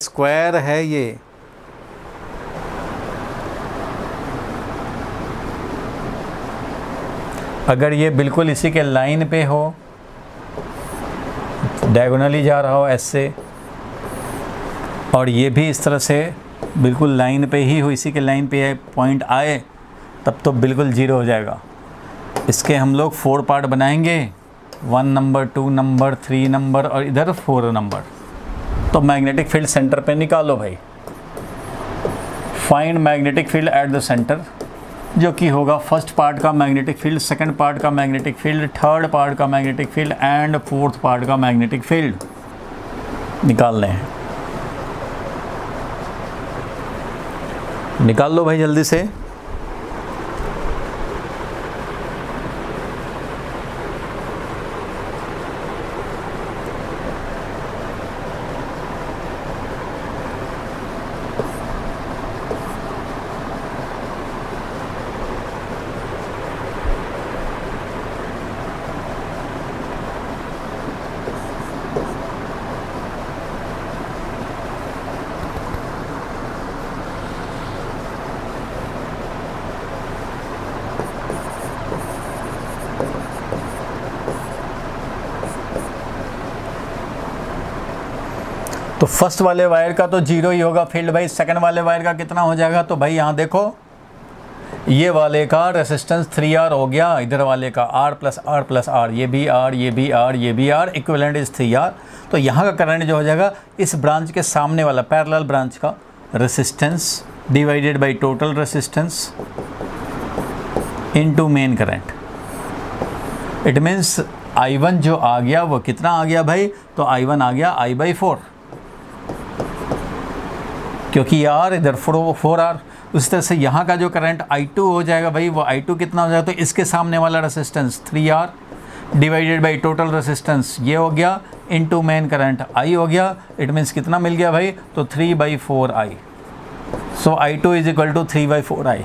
Square है ये। अगर ये बिल्कुल इसी के लाइन पे हो डायगोनली जा रहा हो ऐसे और ये भी इस तरह से बिल्कुल लाइन पे ही हो, इसी के लाइन पे है पॉइंट आए, तब तो बिल्कुल ज़ीरो हो जाएगा। इसके हम लोग फोर पार्ट बनाएँगे। One number two number three number और इधर फोर नंबर तो मैग्नेटिक फ़ील्ड सेंटर पे निकालो भाई। Find magnetic field at the centre जो कि होगा फ़र्स्ट पार्ट का मैग्नेटिक फ़ील्ड सेकंड पार्ट का मैग्नेटिक फ़ील्ड थर्ड पार्ट का magnetic field and fourth part का मैग्नेटिक फ़ील्ड निकाल लें। निकाल लो भाई जल्दी से। फ़र्स्ट वाले वायर का तो ज़ीरो ही होगा फ़ील्ड भाई। सेकंड वाले वायर का कितना हो जाएगा? तो भाई यहाँ देखो, ये वाले का रेसिस्टेंस थ्री आर हो गया, इधर वाले का R plus R plus R ये भी आर ये भी आर ये भी R equivalent is three R तो यहाँ का करंट जो हो जाएगा, इस ब्रांच के सामने वाला पैरेलल ब्रांच का resistance divided by total resistance into main current it means I1 जो आ गया, वो कितना आ गया भाई? तो I1 आ गया, I बाई फोर क्योंकि आर इधर फोर फोर आर उस तरह से यहाँ का जो करंट I2 हो जाएगा भाई, वो I2 कितना हो जाएगा? तो इसके सामने वाला resistance three R divided by total resistance ये हो गया इनटू मेन करंट I हो गया इट मीन्स कितना मिल गया भाई? तो three by four I so I two is equal to three by four I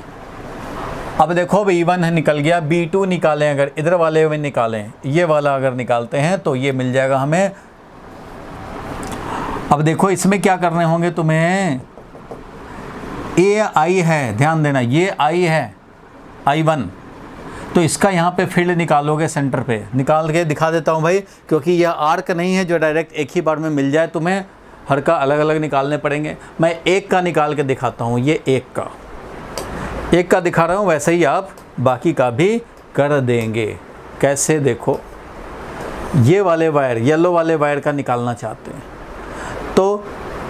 अब देखो बी वन निकल गया बी टू निकालें अगर, इधर वाले में निकालें, ये वाला अगर निकालते हैं तो ये मिल जाएगा हमें। अब देखो, इसमें क्या करने होंगे तुम्हें? ए आई है, ध्यान देना, ये आई है आई वन तो इसका यहाँ पे फ़ील्ड निकालोगे सेंटर पे। निकाल के दिखा देता हूँ भाई, क्योंकि यह आर्क नहीं है जो डायरेक्ट एक ही बार में मिल जाए, तुम्हें हर का अलग अलग निकालने पड़ेंगे। मैं एक का निकाल के दिखाता हूँ, ये एक का। एक का दिखा रहा हूँ, वैसे ही आप बाकी का भी कर देंगे। कैसे देखो? ये वाले वायर येलो वाले वायर का निकालना चाहते हैं।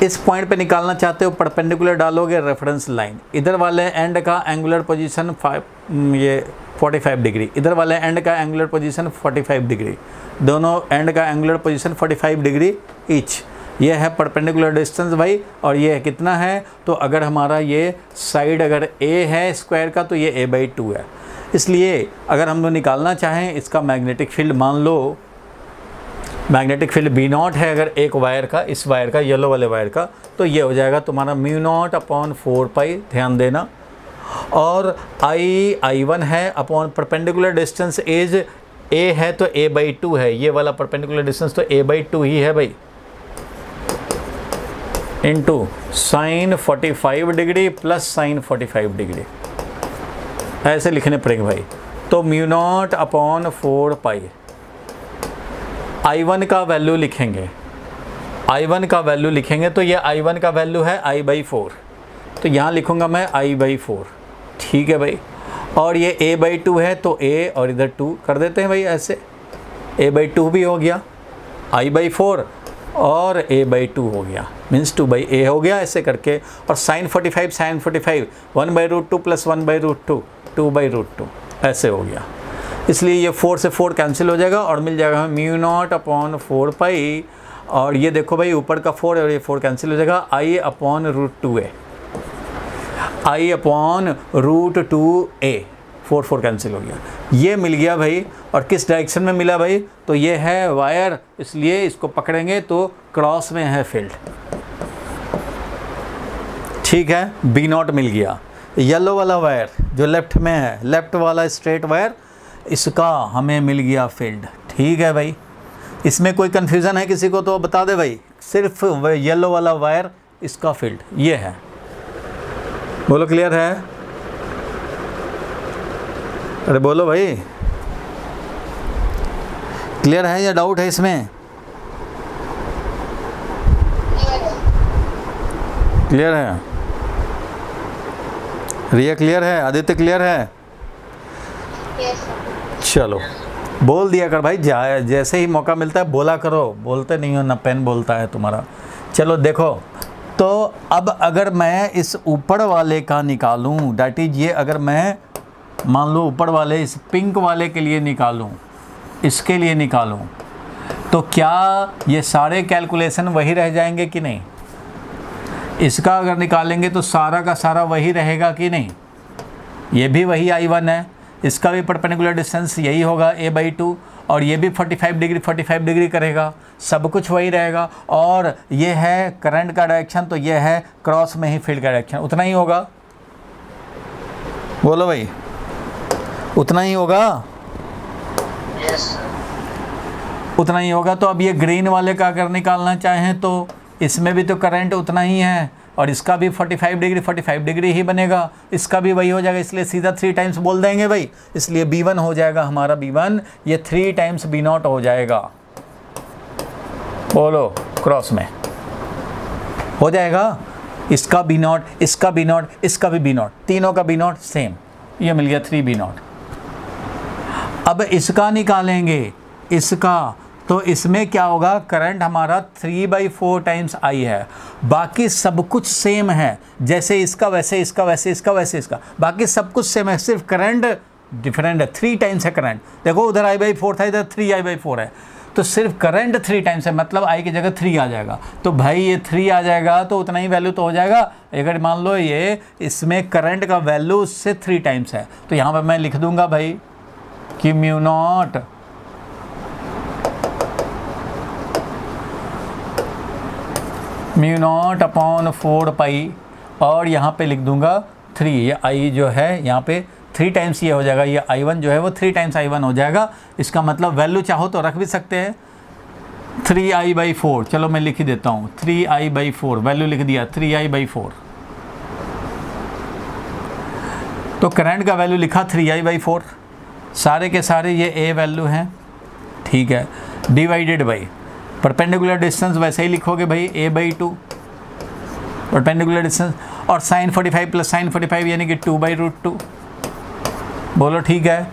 इस पॉइंट पे निकालना चाहते हो परपेंडिकुलर डालोगे रेफरेंस लाइन इधर वाले एंड का एंगुलर पोजीशन फाइव ये 45 डिग्री इधर वाले एंड का एंगुलर पोजीशन 45 डिग्री दोनों एंड का एंगुलर पोजीशन 45 डिग्री ईच ये है परपेंडिकुलर डिस्टेंस भाई, और ये कितना है? तो अगर हमारा ये साइड अगर ए है स्क्वायर का तो ये ए बाई टू है. इसलिए अगर हम लोग निकालना चाहें, इसका मैग्नेटिक फ़ील्ड मान लो मैग्नेटिक फ़ील्ड बी नॉट है अगर एक वायर का, इस वायर का येलो वाले वायर का तो ये हो जाएगा तुम्हारा mu naught upon four pi ध्यान देना। और आई आई वन है upon perpendicular distance as A है तो ए बाई टू है। ये वाला परपेंडिकुलर डिस्टेंस तो ए बाई टू ही है भाई। Into sine 45 degree plus sine 45 degree ऐसे लिखने पड़ेंगे भाई। तो mu naught upon four pi I one का वैल्यू लिखेंगे। आई वन का वैल्यू लिखेंगे तो ये आई वन का वैल्यू है आई बाई फोर तो यहाँ लिखूँगा मैं आई बाई फोर ठीक है भाई। और ये ए बाई टू है तो ए और इधर टू कर देते हैं भाई ऐसे। ए बाई टू भी हो गया आई बाई फोर और ए बाई टू हो गया। मीन्स टू बाई ए हो गया ऐसे करके। और sine forty five sine forty five one by root two plus one by root two two by root two ऐसे हो गया। इसलिए ये फोर से फोर कैंसिल हो जाएगा और मिल जाएगा हमें mu naught upon four pi और ये देखो भाई ऊपर का फोर और ये फोर कैंसिल हो जाएगा। I upon root two A I upon root two A four four cancel हो गया। ये मिल गया भाई। और किस डायरेक्शन में मिला भाई? तो ये है वायर इसलिए इसको पकड़ेंगे तो क्रॉस में है फ़ील्ड ठीक है? बी नॉट मिल गया। येलो वाला वायर जो लेफ़्ट में है लेफ़्ट वाला स्ट्रेट वायर इसका हमें मिल गया फ़ील्ड। ठीक है भाई। इसमें कोई कन्फ्यूज़न है किसी को तो बता दे भाई। सिर्फ़ येलो वाला वायर इसका फ़ील्ड। ये है। बोलो क्लियर है? अरे बोलो भाई। क्लियर है या डाउट है इसमें? क्लियर है। रिया क्लियर है? आदित्य क्लियर है? चलो। बोल दिया कर भाई, जा, जैसे ही मौका मिलता है, बोला करो। बोलते नहीं हो, ना पेन बोलता है तुम्हारा। चलो, देखो। तो अब अगर मैं इस ऊपर वाले का निकालूं डैट इज़ ये अगर मैं, मान लो ऊपर वाले, इस पिंक वाले के लिए निकालूं, इसके लिए निकालूं तो क्या ये सारे कैलकुलेशन वही रह जाएँगे कि नहीं? इसका अगर निकालेंगे तो सारा का सारा वही रहेगा कि नहीं? ये भी वही आई वन है। इसका भी परपेंडिकुलर डिस्टेंस यही होगा ए बाई टू और ये भी 45 डिग्री 45 डिग्री करेगा। सब कुछ वही रहेगा और ये है करंट का डायरेक्शन तो ये है क्रॉस में ही फ़ील्ड का डायरेक्शन उतना ही होगा। बोलो भाई। उतना ही होगा? Yes, उतना ही होगा तो अब ये ग्रीन वाले का अगर निकालना चाहें तो इसमें भी तो करंट उतना ही है। और इसका भी 45 डिग्री 45 डिग्री ही बनेगा। इसका भी वही हो जाएगा, इसलिए सीधा थ्री टाइम्स बोल देंगे भाई। इसलिए B1 हो जाएगा हमारा B1 ये थ्री टाइम्स बी नॉट हो जाएगा। बोलो क्रॉस में। हो जाएगा? इसका बी नॉट इसका बी नॉट इसका भी बी नॉट तीनों का बी नॉट सेम ये मिल गया थ्री बी नॉट अब इसका निकालेंगे, इसका तो इसमें क्या होगा? करंट हमारा three by four times I है। बाकी सब कुछ सेम है। जैसे इसका, वैसे इसका वैसे इसका वैसे इसका। बाकी सब कुछ सेम है, सिर्फ़ करंट डिफरेंट है। थ्री टाइम्स है करंट देखो, उधर आई बाई फोर था, इधर थ्री आई बाई फोर है। तो सिर्फ़ करंट थ्री टाइम्स है मतलब आई की जगह थ्री आ जाएगा। तो भाई, ये थ्री आ जाएगा तो उतना ही वैल्यू तो हो जाएगा। अगर मान लो ये, इसमें करंट का वैल्यू उससे थ्री टाइम्स है। तो यहाँ पर मैं लिख दूँगा भाई, कि mu naught mu naught upon four pi और यहाँ पे लिख दूँगा थ्री ये आई जो है, यहाँ पे थ्री टाइम्स ये हो जाएगा। ये आई वन जो है, वो थ्री टाइम्स आई वन हो जाएगा। इसका मतलब वैल्यू चाहो तो रख भी सकते हैं। थ्री आई बाई फोर चलो मैं लिख ही देता हूँ। Three I by four value लिख दिया। थ्री आई बाई फोर तो करंट का वैल्यू लिखा थ्री आई बाई फोर सारे के सारे ये ए वैल्यू हैं। ठीक है। डिवाइडेड बाई परपेंडिकुलर डिस्टेंस वैसे ही लिखोगे भाई A by two perpendicular distance और साइन 45 प्लस साइन 45 यानी कि टू बाई रूट टू बोलो, ठीक है?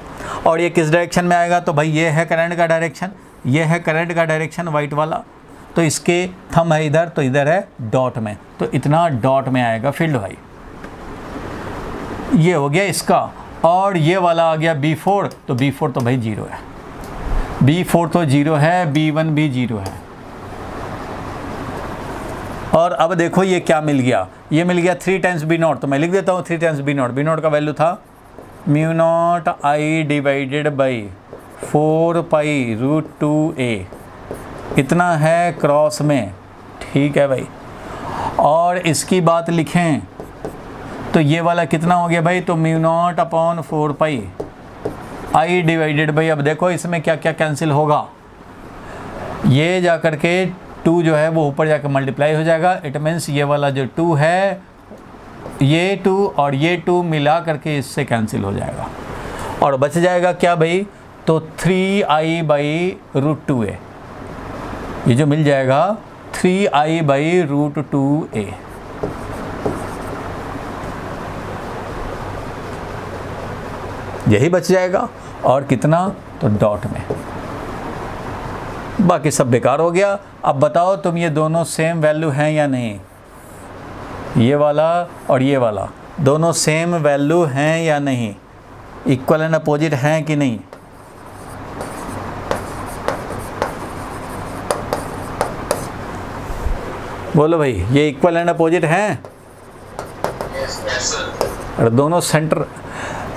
और ये किस डायरेक्शन में आएगा? तो भाई ये है करंट का डायरेक्शन ये है करंट का डायरेक्शन वाइट वाला. तो इसके थम है इधर तो इधर है डॉट में. तो इतना डॉट में आएगा फ़ील्ड भाई. ये हो गया इसका. और ये वाला आ गया बी फोर तो बी फोर तो भाई ज़ीरो है. बी फोर तो ज़ीरो है बी वन भी ज़ीरो है। और अब देखो ये क्या मिल गया। ये मिल गया थ्री टाइम्स बी नॉट तो मैं लिख देता हूँ three times B naught B naught का वैल्यू था mu naught I divided by four pi root two A इतना है क्रॉस में। ठीक है भाई। और इसकी बात लिखें तो ये वाला कितना हो गया भाई? तो mu naught upon four pi I divided by अब देखो इसमें क्या क्या कैंसिल होगा। ये जा कर के टू जो है वो ऊपर जाकर मल्टीप्लाई हो जाएगा। इट मीन्स ये वाला जो टू है, ये टू और ये टू मिला करके इससे कैंसिल हो जाएगा। और बच जाएगा क्या भाई? तो three I by root two A ये जो मिल जाएगा three I by root two A यही बच जाएगा। और कितना? तो डॉट में। बाकी सब बेकार हो गया। अब बताओ तुम ये दोनों सेम वैल्यू हैं या नहीं? ये वाला और ये वाला। दोनों सेम वैल्यू हैं या नहीं? इक्वल एंड अपोजिट हैं कि नहीं? बोलो भाई ये इक्वल एंड अपोजिट हैं? Yes, yes, और दोनों सेंटर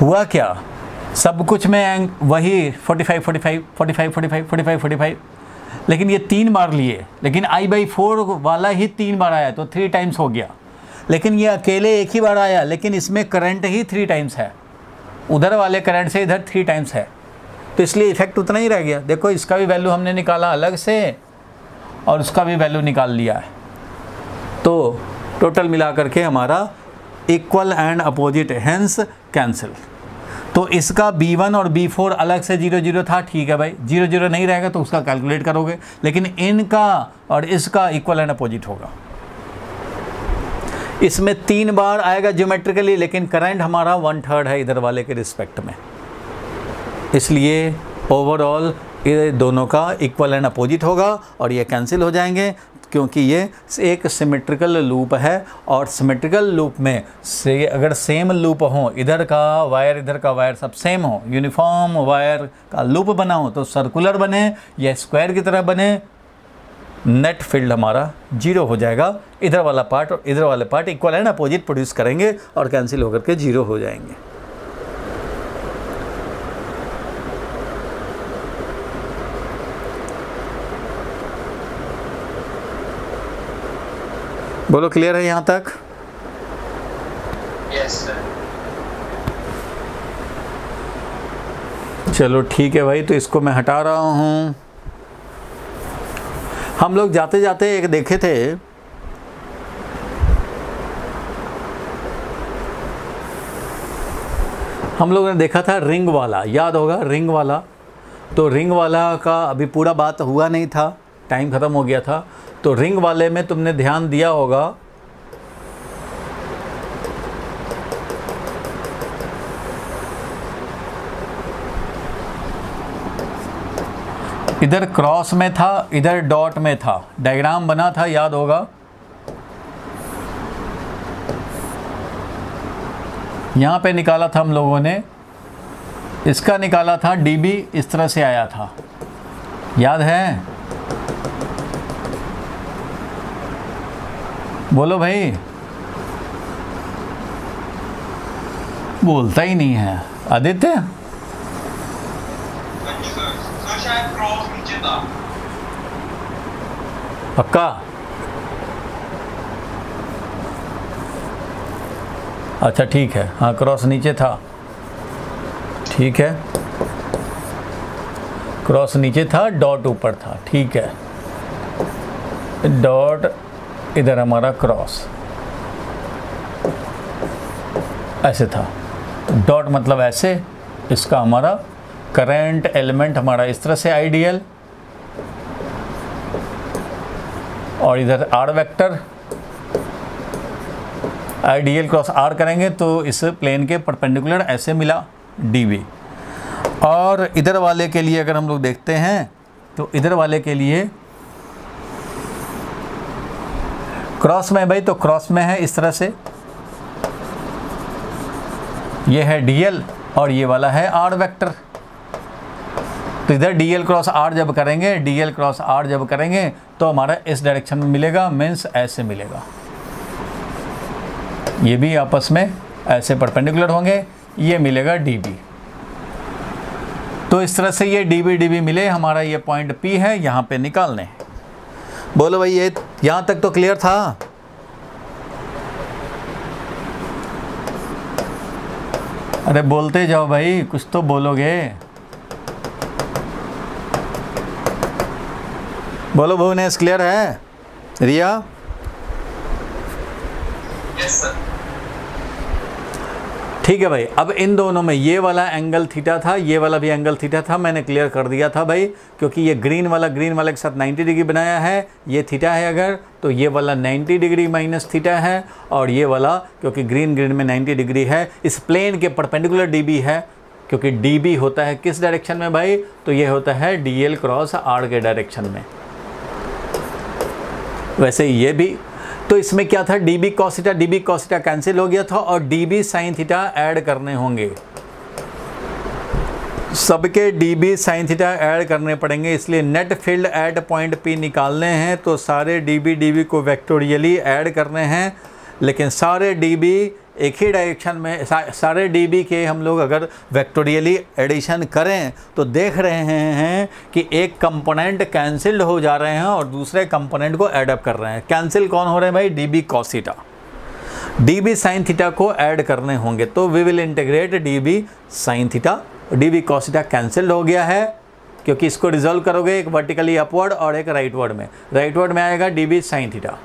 हुआ क्या? सब कुछ में एंग वही 45 45 45 45 45 45 लेकिन ये तीन बार लिए। लेकिन आई बाई फोर वाला ही तीन बार आया तो थ्री टाइम्स हो गया। लेकिन ये अकेले एक ही बार आया, लेकिन इसमें करंट ही थ्री टाइम्स है। उधर वाले करंट से इधर थ्री टाइम्स है। तो इसलिए इफ़ेक्ट उतना ही रह गया। देखो, इसका भी वैल्यू हमने निकाला अलग से, और उसका भी वैल्यू निकाल लिया है। तो टोटल मिला करके हमारा equal and opposite hence cancel तो इसका B1 और B4 अलग से ज़ीरो ज़ीरो था, ठीक है भाई। ज़ीरो ज़ीरो नहीं रहेगा तो उसका कैलकुलेट करोगे, लेकिन इनका और इसका इक्वल एंड अपोजिट होगा। इसमें तीन बार आएगा ज्योमेट्रिकली लेकिन करंट हमारा वन थर्ड है इधर वाले के रिस्पेक्ट में। इसलिए ओवरऑल ये दोनों का इक्वल एंड अपोजिट होगा और ये कैंसिल हो जाएँगे। क्योंकि ये एक सिमेट्रिकल लूप है और सिमेट्रिकल लूप में से अगर सेम लूप हो, इधर का वायर इधर का वायर सब सेम हो यूनिफॉर्म वायर का लूप बना हो तो सर्कुलर बने या स्क्वायर की तरह बने नेट फ़ील्ड हमारा ज़ीरो हो जाएगा। इधर वाला पार्ट और इधर वाले part equal and opposite produce करेंगे और कैंसिल होकर के ज़ीरो हो जाएँगे। बोलो क्लियर है यहाँ तक? यस सर चलो ठीक है भाई तो इसको मैं हटा रहा हूँ। हम लोग जाते जाते एक देखे थे। हम लोगों ने देखा था रिंग वाला याद होगा रिंग वाला तो रिंग वाला का अभी पूरा बात हुआ नहीं था टाइम ख़त्म हो गया था। तो रिंग वाले में तुमने ध्यान दिया होगा। इधर क्रॉस में था, इधर डॉट में था। डायग्राम बना था, याद होगा। यहाँ पे निकाला था हम लोगों ने। इसका निकाला था डीबी, इस तरह से आया था। याद है? बोलो भाई। बोलता ही नहीं है। आदित्य? पक्का? अच्छा ठीक है। हाँ क्रॉस नीचे था। ठीक है। क्रॉस नीचे था, डॉट ऊपर था। ठीक है। डॉट इधर हमारा क्रॉस ऐसे था। डॉट मतलब ऐसे, इसका हमारा करंट एलिमेंट हमारा इस तरह से आइडियल और इधर R vector I DL cross R करेंगे तो इस प्लेन के परपेंडिकुलर ऐसे मिला डी और इधर वाले के लिए अगर हम लोग देखते हैं तो इधर वाले के लिए क्रॉस में भाई तो क्रॉस में है इस तरह से। ये है डीएल और ये वाला है आर वेक्टर तो इधर डी एल क्रॉस आर जब करेंगे डी एल क्रॉस आर जब करेंगे तो हमारा इस डायरेक्शन में मिलेगा मीन्स ऐसे मिलेगा। ये भी आपस में ऐसे परपेंडिकुलर होंगे, ये मिलेगा डी बी तो इस तरह से ये डी बी डी बी मिले, हमारा ये पॉइंट पी है, यहाँ पे निकालने। बोलो भाई, ये यहाँ तक तो क्लियर था। अरे बोलते जाओ भाई, कुछ तो बोलोगे। बोलो भुवनेश क्लियर है? रिया यस सर ठीक है भाई, अब इन दोनों में ये वाला एंगल थीटा था, ये वाला भी एंगल थीटा था, मैंने क्लियर कर दिया था भाई, क्योंकि ये ग्रीन वाला ग्रीन वाले के साथ 90 डिग्री बनाया है, ये थीटा है अगर तो ये वाला 90 डिग्री माइनस थीटा है, और ये वाला, क्योंकि ग्रीन ग्रीन में 90 डिग्री है, इस प्लेन के परपेंडिकुलर डीबी है, क्योंकि डीबी होता है किस डायरेक्शन में भाई तो ये होता है डी एल क्रॉस आर के डायरेक्शन में। वैसे ये भी तो इसमें क्या था? D B cos theta D B cos theta cancel हो गया था और D B sine theta add करने होंगे। सबके D B sine theta add करने पड़ेंगे, इसलिए net field at point P निकालने हैं तो सारे डी बी डी बी को वैक्टोरियली ऐड करने हैं, लेकिन सारे डी बी एक ही डायरेक्शन में सारे डीबी के हम लोग अगर वेक्टोरियली एडिशन करें तो देख रहे हैं कि एक कंपोनेंट कैंसिल्ड हो जा रहे हैं और दूसरे कंपोनेंट को एडअप कर रहे हैं। कैंसिल कौन हो रहे हैं भाई? D B cos theta D B sine theta को ऐड करने होंगे तो we will integrate D B sine theta D B cos theta cancelled हो गया है, क्योंकि इसको रिजॉल्व करोगे एक वर्टिकली अपवर्ड और एक राइटवर्ड में। राइटवर्ड में आएगा डी बी साइन थीटा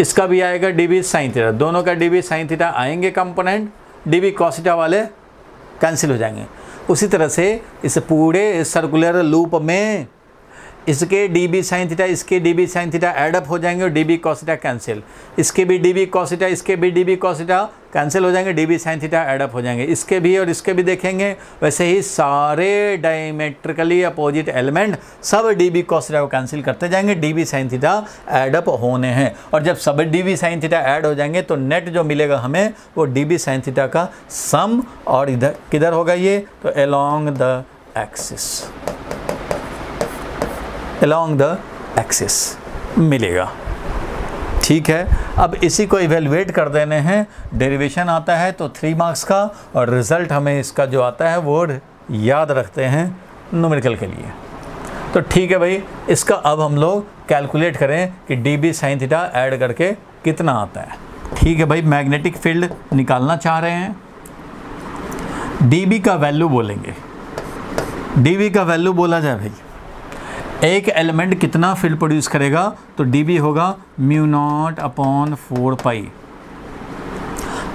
इसका भी आएगा डी बी साइन थीटा दोनों का डी बी साइन थीटा आएँगे component D B cos theta वाले कैंसिल हो जाएँगे। उसी तरह से इस पूरे सर्कुलर लूप में इसके डी बी साइन थीटा इसके D B sine theta add up हो जाएँगे और डी बी कॉसिटा कैंसिल इसके भी डी बी कॉसिटा इसके भी डी बी कॉसिटा कैंसिल हो जाएँगे D B sine theta add up हो जाएँगे इसके भी और इसके भी देखेंगे वैसे ही सारे डायमेट्रिकली अपोजिट एलिमेंट सब डी बी कॉसिटा को कैंसिल करते जाएँगे D B sine theta add up होने हैं और जब सब D B sine theta add हो जाएँगे तो नेट जो मिलेगा हमें वो डी बी साइन थीटा का सम और इधर किधर होगा ये तो along the axis along the axis मिलेगा। ठीक है? अब इसी को इवेलुएट कर देने हैं। डेरिवेशन आता है तो थ्री मार्क्स का और रिज़ल्ट हमें इसका जो आता है वो याद रखते हैं न्यूमेरिकल के लिए। तो ठीक है भाई, इसका अब हम लोग कैलकुलेट करें कि D B sine theta add करके कितना आता है। ठीक है भाई मैग्नेटिक फ़ील्ड निकालना चाह रहे हैं। डी बी का वैल्यू बोलेंगे। डी बी का वैल्यू बोला जाए भाई। एक एलिमेंट कितना फ़ील्ड प्रोड्यूस करेगा? तो डी बी होगा mu naught upon four pi.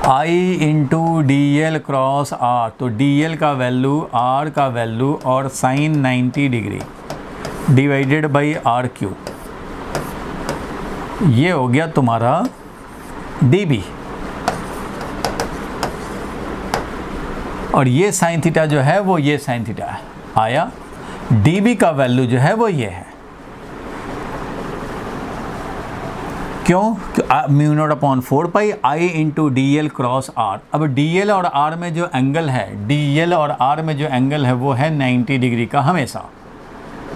I into D L cross R तो डी एल का वैल्यू आर का वैल्यू और sine 90 degree divided by R cube ये हो गया तुम्हारा डी बी और ये साइन थीटा जो है, वो ये साइन थीटा है। आया? डी बी का वैल्यू जो है वो ये है। क्यों? Mu naught upon four pi I into D L cross R अब डी एल और आर में जो एंगल है डी एल और आर में जो एंगल है, वो है 90 डिग्री का हमेशा।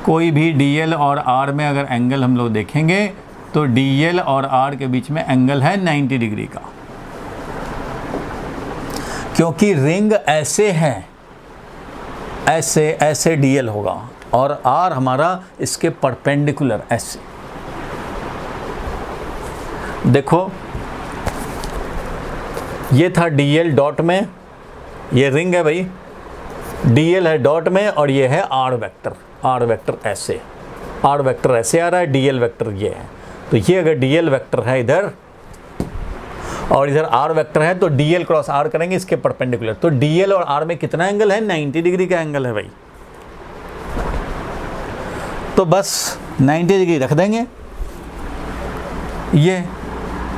कोई भी डी एल और आर में अगर एंगल हम लोग देखेंगे तो डी एल और आर के बीच में एंगल है 90 डिग्री का। क्योंकि रिंग ऐसे है ऐसे ऐसे डी एल होगा और आर हमारा इसके परपेंडिकुलर ऐसे। देखो, ये था डी एल डॉट में, ये रिंग है भाई। डी एल है डॉट में और ये है आर वेक्टर आर वेक्टर ऐसे। आर वेक्टर ऐसे आ रहा है डी एल वेक्टर ये है। तो ये अगर डी एल वेक्टर है इधर और इधर आर वेक्टर है तो डी एल क्रॉस आर करेंगे इसके परपेंडिकुलर तो डी एल और आर में कितना एंगल है? 90 डिग्री का एंगल है भाई। तो बस 90 डिग्री रख देंगे। ये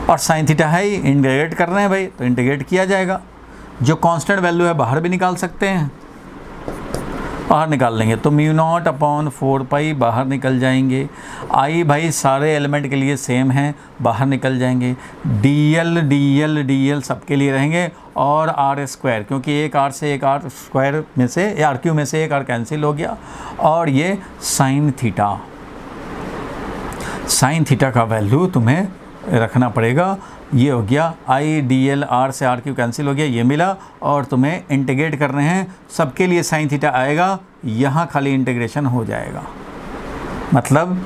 और साइन थीटा है ही इंटीग्रेट कर रहे हैं भाई तो इंटीग्रेट किया जाएगा। जो कांस्टेंट वैल्यू है, बाहर भी निकाल सकते हैं। बाहर निकाल लेंगे। तो mu naught upon four pi बाहर निकल जाएँगे। आई भाई सारे एलिमेंट के लिए सेम हैं, बाहर निकल जाएँगे। D L D L D L सबके लिए रहेंगे और आर स्क्वायर क्योंकि एक आर से एक आर स्क्वायर में से आर क्यू में से एक आर कैंसिल हो गया। और ये साइन थीटा साइन थीटा का वैल्यू तुम्हें रखना पड़ेगा। ये हो गया आई डी एल आर से आर क्यू कैंसिल हो गया, ये मिला और तुम्हें इंटीग्रेट करने हैं। सबके लिए साइन थीटा आएगा, यहाँ खाली इंटीग्रेशन हो जाएगा। मतलब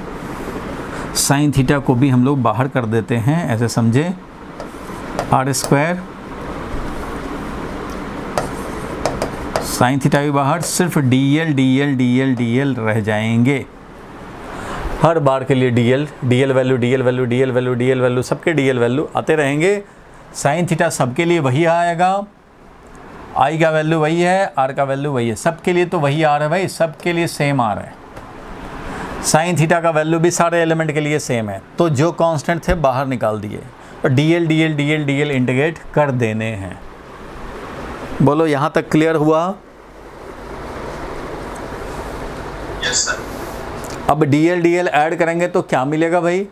साइन थीटा को भी हम लोग बाहर कर देते हैं, ऐसे समझे। आर स्क्वायर साइन थीटा भी बाहर, सिर्फ़ D L D L D L D L रह जाएँगे। हर बार के लिए D L D L value D L value D L value D L value सबके डी एल वैल्यू आते रहेंगे। साइन थीटा सबके लिए वही आएगा। आई का वैल्यू वही है आर का वैल्यू वही है। सबके लिए तो वही आ रहा है भाई, सबके लिए सेम आ रहा है। साइन थीटा का वैल्यू भी सारे एलिमेंट के लिए सेम है। तो जो कांस्टेंट थे, बाहर निकाल दिए। और D L D L D L D L integrate कर देने हैं। बोलो, यहाँ तक क्लियर हुआ? यस सर अब D L D L add करेंगे तो क्या मिलेगा भाई?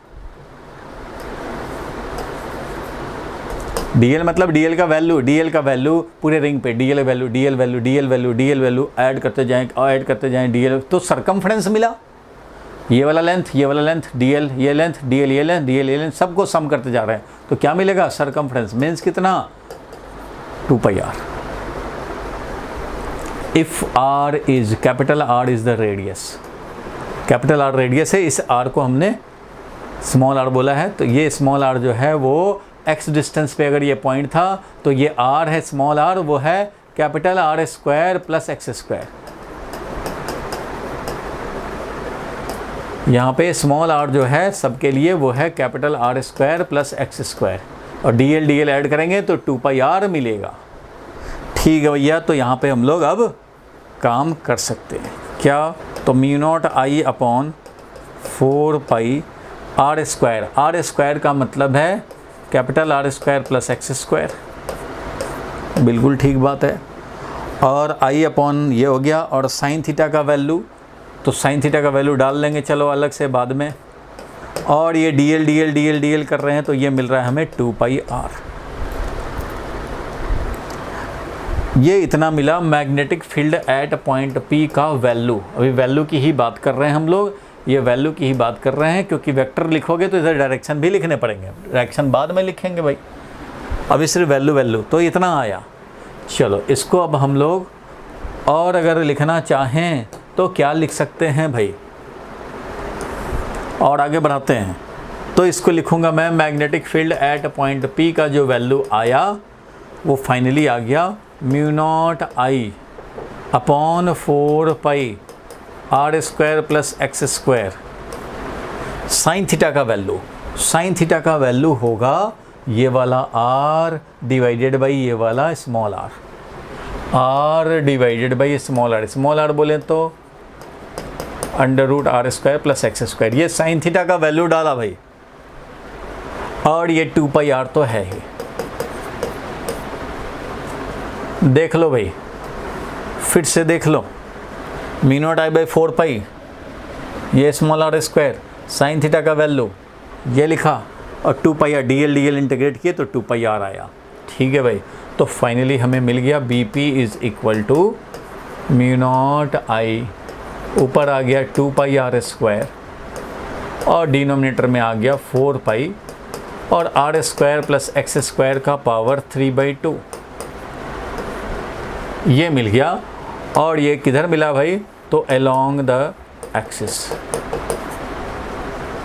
डीएल मतलब डीएल का वैल्यू डीएल का वैल्यू पूरे रिंग पे DL value D L value D L value D L value add करते जाएँ ऐड करते जाएँ डी एल तो सरकमफ्रेंस मिला। ये वाला लेंथ ये वाला लेंथ डी एल ये लेंथ डी एल ये लेंथ डी एल ये लेंथ सबको सम करते जा रहे हैं। तो क्या मिलेगा? सरकमफ्रेंस मीन्स कितना? Two pi R if R is capital R is the radius capital R radius है, इस आर को हमने स्मॉल आर बोला है तो ये स्मॉल आर जो है वो एक्स डिस्टेंस पे अगर ये पॉइंट था तो ये आर है स्मॉल आर वो है capital R square plus X square. यहाँ पे स्मॉल आर जो है सबके लिए वो है capital R square plus X square. और D L D L add करेंगे तो टू पाई आर मिलेगा। ठीक है भैया तो यहाँ पे हम लोग अब काम कर सकते हैं। क्या? तो mu naught I upon four pi R square R square का मतलब है capital R square plus X square बिल्कुल ठीक बात है। और आई अपॉन ये हो गया और साइन थीटा का वैल्यू तो साइन थीटा का वैल्यू डाल लेंगे चलो अलग से बाद में। और ये D L D L D L D L कर रहे हैं तो ये मिल रहा है हमें टू पाई आर ये इतना मिला magnetic field at point P का वैल्यू। अभी वैल्यू की ही बात कर रहे हैं हम लोग। ये वैल्यू की ही बात कर रहे हैं क्योंकि वेक्टर लिखोगे तो इधर डायरेक्शन भी लिखने पड़ेंगे। डायरेक्शन बाद में लिखेंगे भाई। अभी सिर्फ़ वैल्यू वैल्यू। तो इतना आया। चलो, इसको अब हम लोग और अगर लिखना चाहें तो क्या लिख सकते हैं भाई? और आगे बढ़ाते हैं। तो इसको लिखूँगा मैं magnetic field at point P का जो वैल्यू आया, वो फाइनली आ गया। Mu naught I upon four pi R square plus X square sine theta का वैल्यू साइन थीटा का वैल्यू होगा ये वाला आर डिवाइडेड बाई ये वाला small R R divided by small R small R बोले तो under root R square plus X square ये साइन थीटा का वैल्यू डाला भाई। और ये टू पाई आर तो है ही। देख लो भाई। फिर से देख लो। Mu naught I by four pi. ये small R square sine theta का वैल्यू ये लिखा और two pi R D L D L integrate किए तो टू पाई आर आया। ठीक है भाई। तो फाइनली हमें मिल गया B P is equal to mu naught I ऊपर आ गया टू पाई आर स्क्वायर और डिनोमिनेटर में आ गया फोर पाई और R square plus X square का पावर थ्री बाई टू ये मिल गया और ये किधर मिला भाई? तो अलोंग द एक्सिस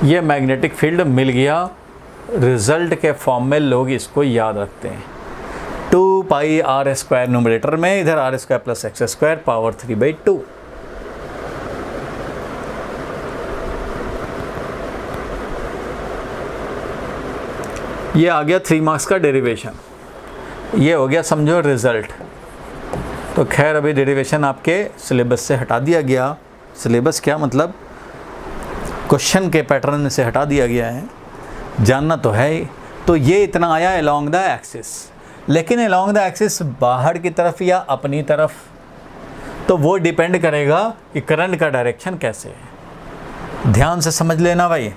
ये मैग्नेटिक फ़ील्ड मिल गया। रिज़ल्ट के फॉर्म में लोग इसको याद रखते हैं। Two pi R square nominator में, इधर R square plus X square power three by two ये आ गया थ्री मार्क्स का डेरिवेशन ये हो गया समझो रिज़ल्ट तो खैर, अभी डेरिवेशन आपके सिलेबस से हटा दिया गया। सिलेबस क्या मतलब? क्वेश्चन के पैटर्न से हटा दिया गया है। जानना तो है ही। तो ये इतना आया अलोंग द एक्सिस लेकिन अलोंग द एक्सिस बाहर की तरफ़ या अपनी तरफ़? तो वो डिपेंड करेगा कि करंट का डायरेक्शन कैसे है। ध्यान से समझ लेना भाई।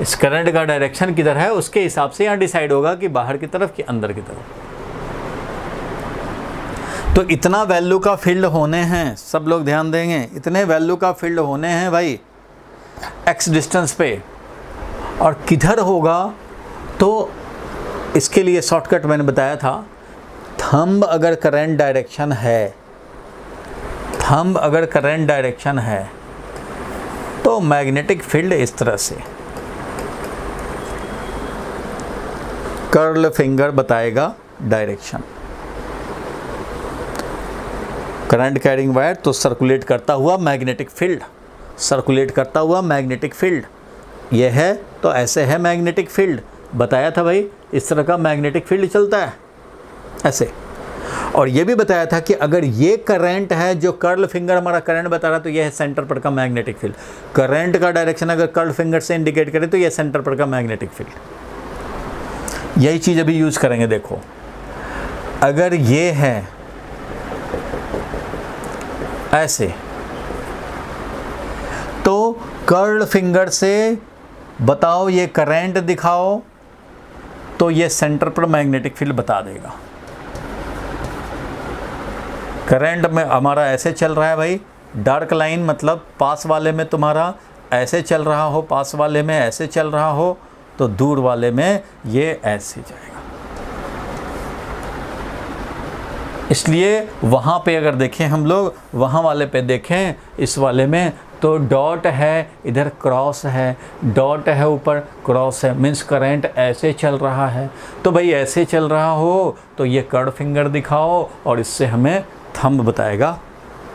इस करंट का डायरेक्शन किधर है, उसके हिसाब से यहाँ डिसाइड होगा कि बाहर की तरफ़ कि अंदर की तरफ़। तो इतना वैल्यू का फ़ील्ड होने हैं, सब लोग ध्यान देंगे, इतने वैल्यू का फ़ील्ड होने हैं भाई एक्स डिस्टेंस पे। और किधर होगा तो इसके लिए शॉर्टकट मैंने बताया था। थंब अगर करंट डायरेक्शन है थंब अगर करंट डायरेक्शन है तो मैग्नेटिक फ़ील्ड इस तरह से। कर्ल फिंगर बताएगा डायरेक्शन करंट कैरिंग वायर तो सर्कुलेट करता हुआ मैग्नेटिक फ़ील्ड सर्कुलेट करता हुआ मैग्नेटिक फ़ील्ड यह है तो ऐसे है मैग्नेटिक फ़ील्ड बताया था भाई, इस तरह का मैग्नेटिक फ़ील्ड चलता है, ऐसे। और ये भी बताया था कि अगर ये करंट है, जो कर्ल फिंगर हमारा करंट बता रहा तो यह है सेंटर पर का मैग्नेटिक फ़ील्ड करंट का डायरेक्शन अगर कर्ल फिंगर से इंडिकेट करें तो यह सेंटर पर का मैग्नेटिक फ़ील्ड यही चीज़ अभी यूज़ करेंगे, देखो। अगर ये है ऐसे। तो कर्ल फिंगर से बताओ, ये करंट दिखाओ तो ये सेंटर पर मैग्नेटिक फ़ील्ड बता देगा। करंट में हमारा ऐसे चल रहा है भाई। डार्क लाइन मतलब पास वाले में तुम्हारा ऐसे चल रहा हो, पास वाले में ऐसे चल रहा हो तो दूर वाले में ये ऐसे जाएगा। इसलिए वहाँ पे अगर देखें हम लोग, वहाँ वाले पे देखें, इस वाले में तो डॉट है, इधर क्रॉस है, डॉट है ऊपर, क्रॉस है मीन्स करंट ऐसे चल रहा है। तो भाई ऐसे चल रहा हो तो ये कर्ड फिंगर दिखाओ और इससे हमें थंब बताएगा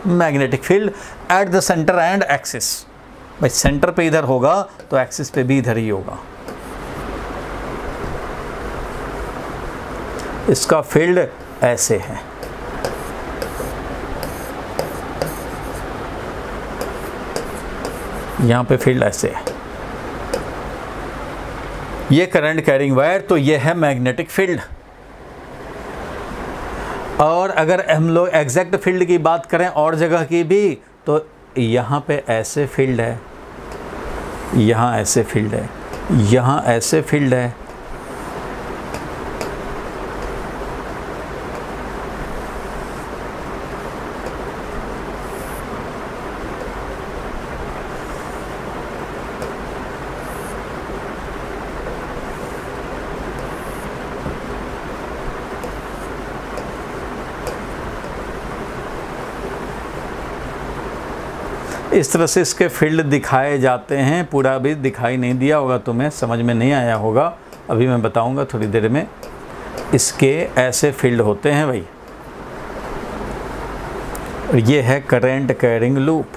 magnetic field at the centre and axis. भाई सेंटर पे इधर होगा तो एक्सिस पे भी इधर ही होगा। इसका फ़ील्ड ऐसे है। यहाँ पे फ़ील्ड ऐसे है। ये करंट कैरिंग वायर तो ये है मैग्नेटिक फ़ील्ड और अगर हम लोग एग्जैक्ट फ़ील्ड की बात करें और जगह की भी तो यहाँ पे ऐसे फ़ील्ड है। यहाँ ऐसे फ़ील्ड है। यहाँ ऐसे फ़ील्ड है। इस तरह से इसके फ़ील्ड दिखाए जाते हैं। पूरा अभी दिखाई नहीं दिया होगा तुम्हें, समझ में नहीं आया होगा। अभी मैं बताऊँगा थोड़ी देर में। इसके ऐसे फ़ील्ड होते हैं भाई। ये है करेंट कैरिंग लूप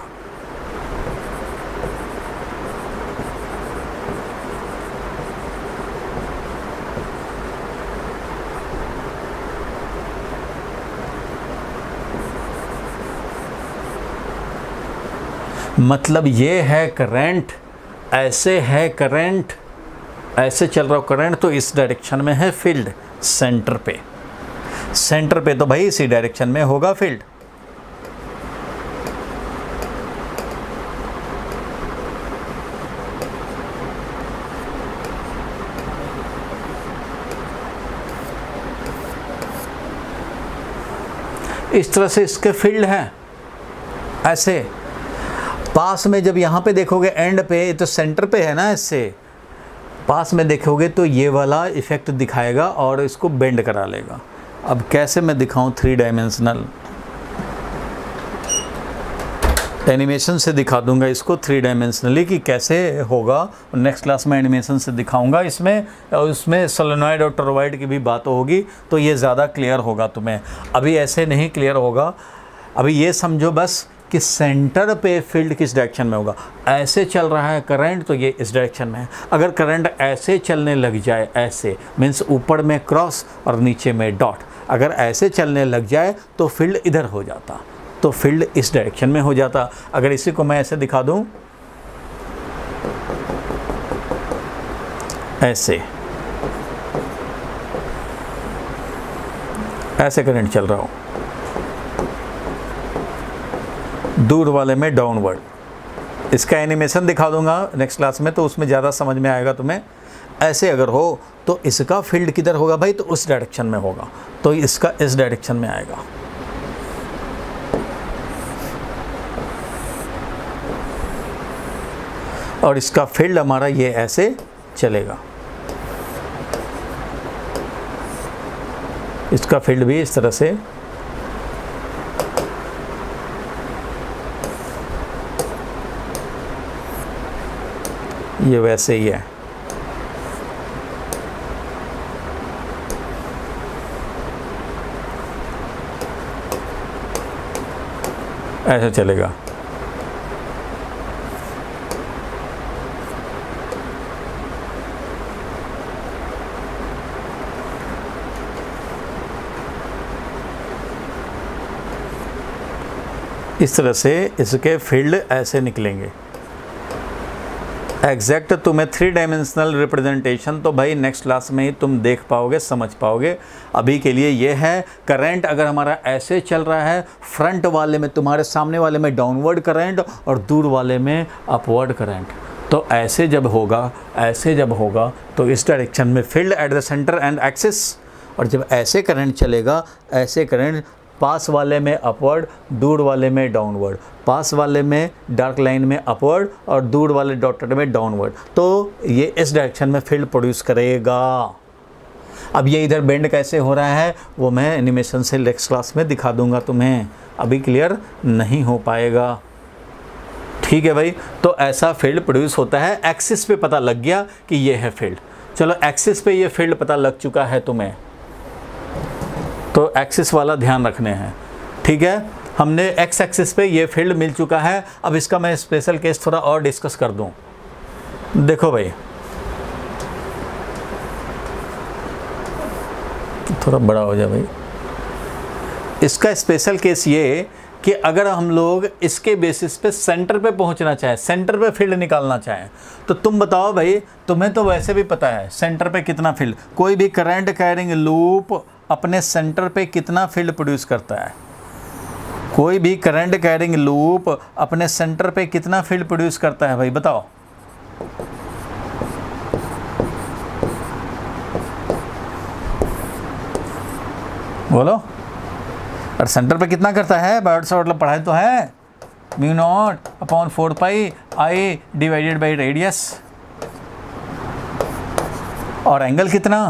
मतलब ये है करंट ऐसे है करंट ऐसे चल रहा हो करंट तो इस डायरेक्शन में है फ़ील्ड सेंटर पे। सेंटर पे तो भाई इसी डायरेक्शन में होगा फ़ील्ड इस तरह से इसके फ़ील्ड हैं। ऐसे पास में जब यहाँ पे देखोगे एंड पे, ये तो सेंटर पे है ना इससे, पास में देखोगे तो ये वाला इफ़ेक्ट दिखाएगा और इसको बेंड करा लेगा। अब कैसे मैं दिखाऊँ थ्री डायमेंशनल एनिमेशन से दिखा दूँगा इसको थ्री डायमेंशनली कि कैसे होगा। नेक्स्ट क्लास में एनिमेशन से दिखाऊँगा इसमें उसमें सोलेनॉइड और टोरवाइड की भी बात होगी तो ये ज़्यादा क्लियर होगा तुम्हें। अभी ऐसे नहीं क्लियर होगा। अभी ये समझो बस कि सेंटर पे फ़ील्ड किस डायरेक्शन में होगा? ऐसे चल रहा है करंट तो ये इस डायरेक्शन में है। अगर करंट ऐसे चलने लग जाए, ऐसे मीन्स ऊपर में क्रॉस और नीचे में डॉट, अगर ऐसे चलने लग जाए तो फ़ील्ड इधर हो जाता। तो फ़ील्ड इस डायरेक्शन में हो जाता। अगर इसी को मैं ऐसे दिखा दूँ, ऐसे। ऐसे करंट चल रहा हो। दूर वाले में डाउनवर्ड इसका एनिमेशन दिखा दूँगा नेक्स्ट क्लास में तो उसमें ज़्यादा समझ में आएगा तुम्हें। ऐसे अगर हो तो इसका फ़ील्ड किधर होगा भाई? तो उस डायरेक्शन में होगा। तो इसका इस डायरेक्शन में आएगा। और इसका फ़ील्ड हमारा ये ऐसे चलेगा। इसका फ़ील्ड भी इस तरह से ये वैसे ही है। ऐसा चलेगा। इस तरह से इसके फ़ील्ड ऐसे निकलेंगे। एग्जैक्ट तुम्हें थ्री डायमेंशनल रिप्रेजेंटेशन तो भाई नेक्स्ट क्लास में ही तुम देख पाओगे, समझ पाओगे। अभी के लिए ये है करंट अगर हमारा ऐसे चल रहा है फ्रंट वाले में तुम्हारे सामने वाले में डाउनवर्ड करंट और दूर वाले में अपवर्ड करंट तो ऐसे जब होगा, ऐसे जब होगा तो इस डायरेक्शन में field at the centre and axis और जब ऐसे करंट चलेगा, ऐसे करंट पास वाले में अपवर्ड, दूर वाले में डाउनवर्ड। पास वाले में डार्क लाइन में अपवर्ड और दूर वाले डॉटेड में डाउनवर्ड। तो ये इस डायरेक्शन में फ़ील्ड प्रोड्यूस करेगा। अब ये इधर बेंड कैसे हो रहा है, वो मैं एनिमेशन से नेक्स्ट क्लास में दिखा दूँगा तुम्हें। अभी क्लियर नहीं हो पाएगा। ठीक है भाई तो ऐसा फ़ील्ड प्रोड्यूस होता है। एक्सिस पे पता लग गया कि ये है फ़ील्ड। चलो, एक्सिस पे ये फ़ील्ड पता लग चुका है तुम्हें। तो एक्सिस वाला ध्यान रखने हैं। ठीक है? हमने एक्स एक्सिस पे ये फ़ील्ड मिल चुका है। अब इसका मैं स्पेशल केस थोड़ा और डिस्कस कर दूँ। देखो भाई। थोड़ा बड़ा हो जाए भाई। इसका स्पेशल केस ये कि अगर हम लोग इसके बेसिस पे सेंटर पे पहुँचना चाहें सेंटर पे फ़ील्ड निकालना चाहें तो तुम बताओ भाई, तुम्हें तो वैसे भी पता है सेंटर पे कितना फ़ील्ड कोई भी करंट कैरिंग लूप अपने सेंटर पे कितना फ़ील्ड प्रोड्यूस करता है? कोई भी करंट कैरिंग लूप अपने सेंटर पे कितना फ़ील्ड प्रोड्यूस करता है भाई, बताओ। बोलो। और सेंटर पे कितना करता है? बायोट से मतलब पढ़ाई तो है। Mu naught upon four pi I divided by radius और एंगल कितना?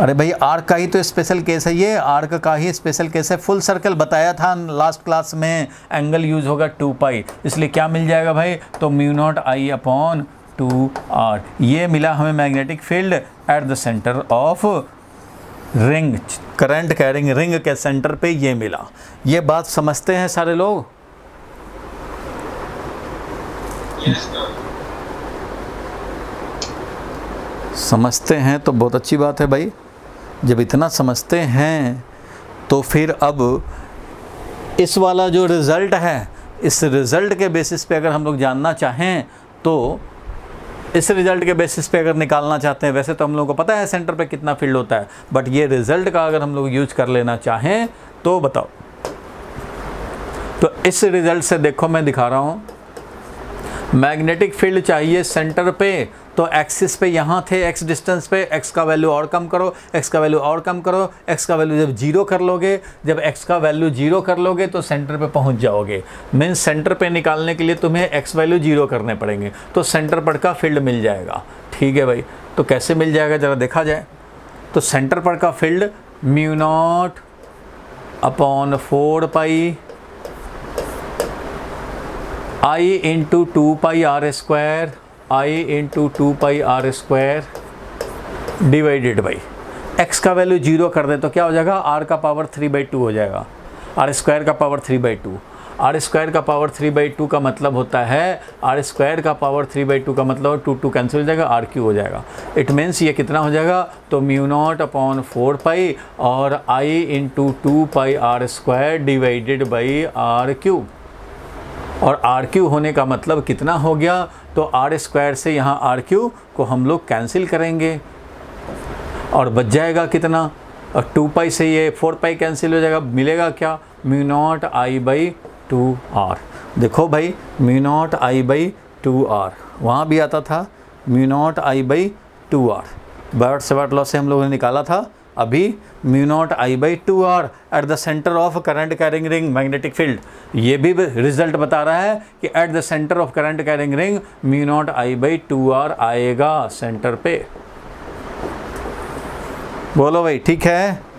अरे भाई आर्क का ही तो स्पेशल केस है ये। आर्क का ही स्पेशल केस है। फुल सर्कल बताया था लास्ट क्लास में एंगल यूज़ होगा टू पाई इसलिए क्या मिल जाएगा भाई? तो mu naught I upon two R ये मिला हमें magnetic field at the centre of ring current carrying ring के सेंटर पे ये मिला। ये बात समझते हैं सारे लोग? Yes, समझते हैं तो बहुत अच्छी बात है भाई। जब इतना समझते हैं तो फिर अब इस वाला जो रिज़ल्ट है इस रिज़ल्ट के बेसिस पे अगर हम लोग जानना चाहें तो इस रिज़ल्ट के बेसिस पे अगर निकालना चाहते हैं, वैसे तो हम लोगों को पता है सेंटर पे कितना फ़ील्ड होता है बट ये रिज़ल्ट का अगर हम लोग यूज़ कर लेना चाहें तो बताओ। तो इस रिज़ल्ट से देखो, मैं दिखा रहा हूँ। मैग्नेटिक फ़ील्ड चाहिए सेंटर पे तो एक्सिस पे यहाँ थे एक्स डिस्टेंस पे एक्स का वैल्यू और कम करो एक्स का वैल्यू और कम करो एक्स का वैल्यू जब ज़ीरो कर लोगे, जब एक्स का वैल्यू ज़ीरो कर लोगे तो सेंटर पे पहुँच जाओगे। मीन्स सेंटर पे निकालने के लिए तुम्हें एक्स वैल्यू ज़ीरो करने पड़ेंगे। तो सेंटर पर का फ़ील्ड मिल जाएगा। ठीक है भाई? तो कैसे मिल जाएगा ज़रा देखा जाए। तो सेंटर पर का field mu naught upon four pi I into two pi R square I into two pi R square divided by X का वैल्यू ज़ीरो कर दें तो क्या हो जाएगा? आर का पावर थ्री बाई टू हो जाएगा। आर स्क्वायर का power three by two R square का पावर थ्री बाई टू का मतलब होता है आर स्क्वायर का पावर थ्री बाई टू का मतलब टू टू कैंसिल हो जाएगा आर क्यू हो जाएगा। इट मीन्स ये कितना हो जाएगा? तो mu naught upon four pi और I into two pi R square divided by R cube और आर क्यू होने का मतलब कितना हो गया? तो आर स्क्वायर से यहाँ आर क्यू को हम लोग कैंसिल करेंगे। और बच जाएगा कितना? और टू पाई से ये फोर पाई कैंसिल हो जाएगा। मिलेगा क्या? Mu naught I by two R देखो भाई mu naught I by two R वहाँ भी आता था mu naught I by two R bird से बर्ड लॉ से हम लोगों ने निकाला था। अभी mu naught I by two R at the centre of current carrying ring magnetic field ये भी रिज़ल्ट बता रहा है कि at the centre of current carrying ring mu naught I by two R आएगा सेंटर पे। बोलो भाई, ठीक है?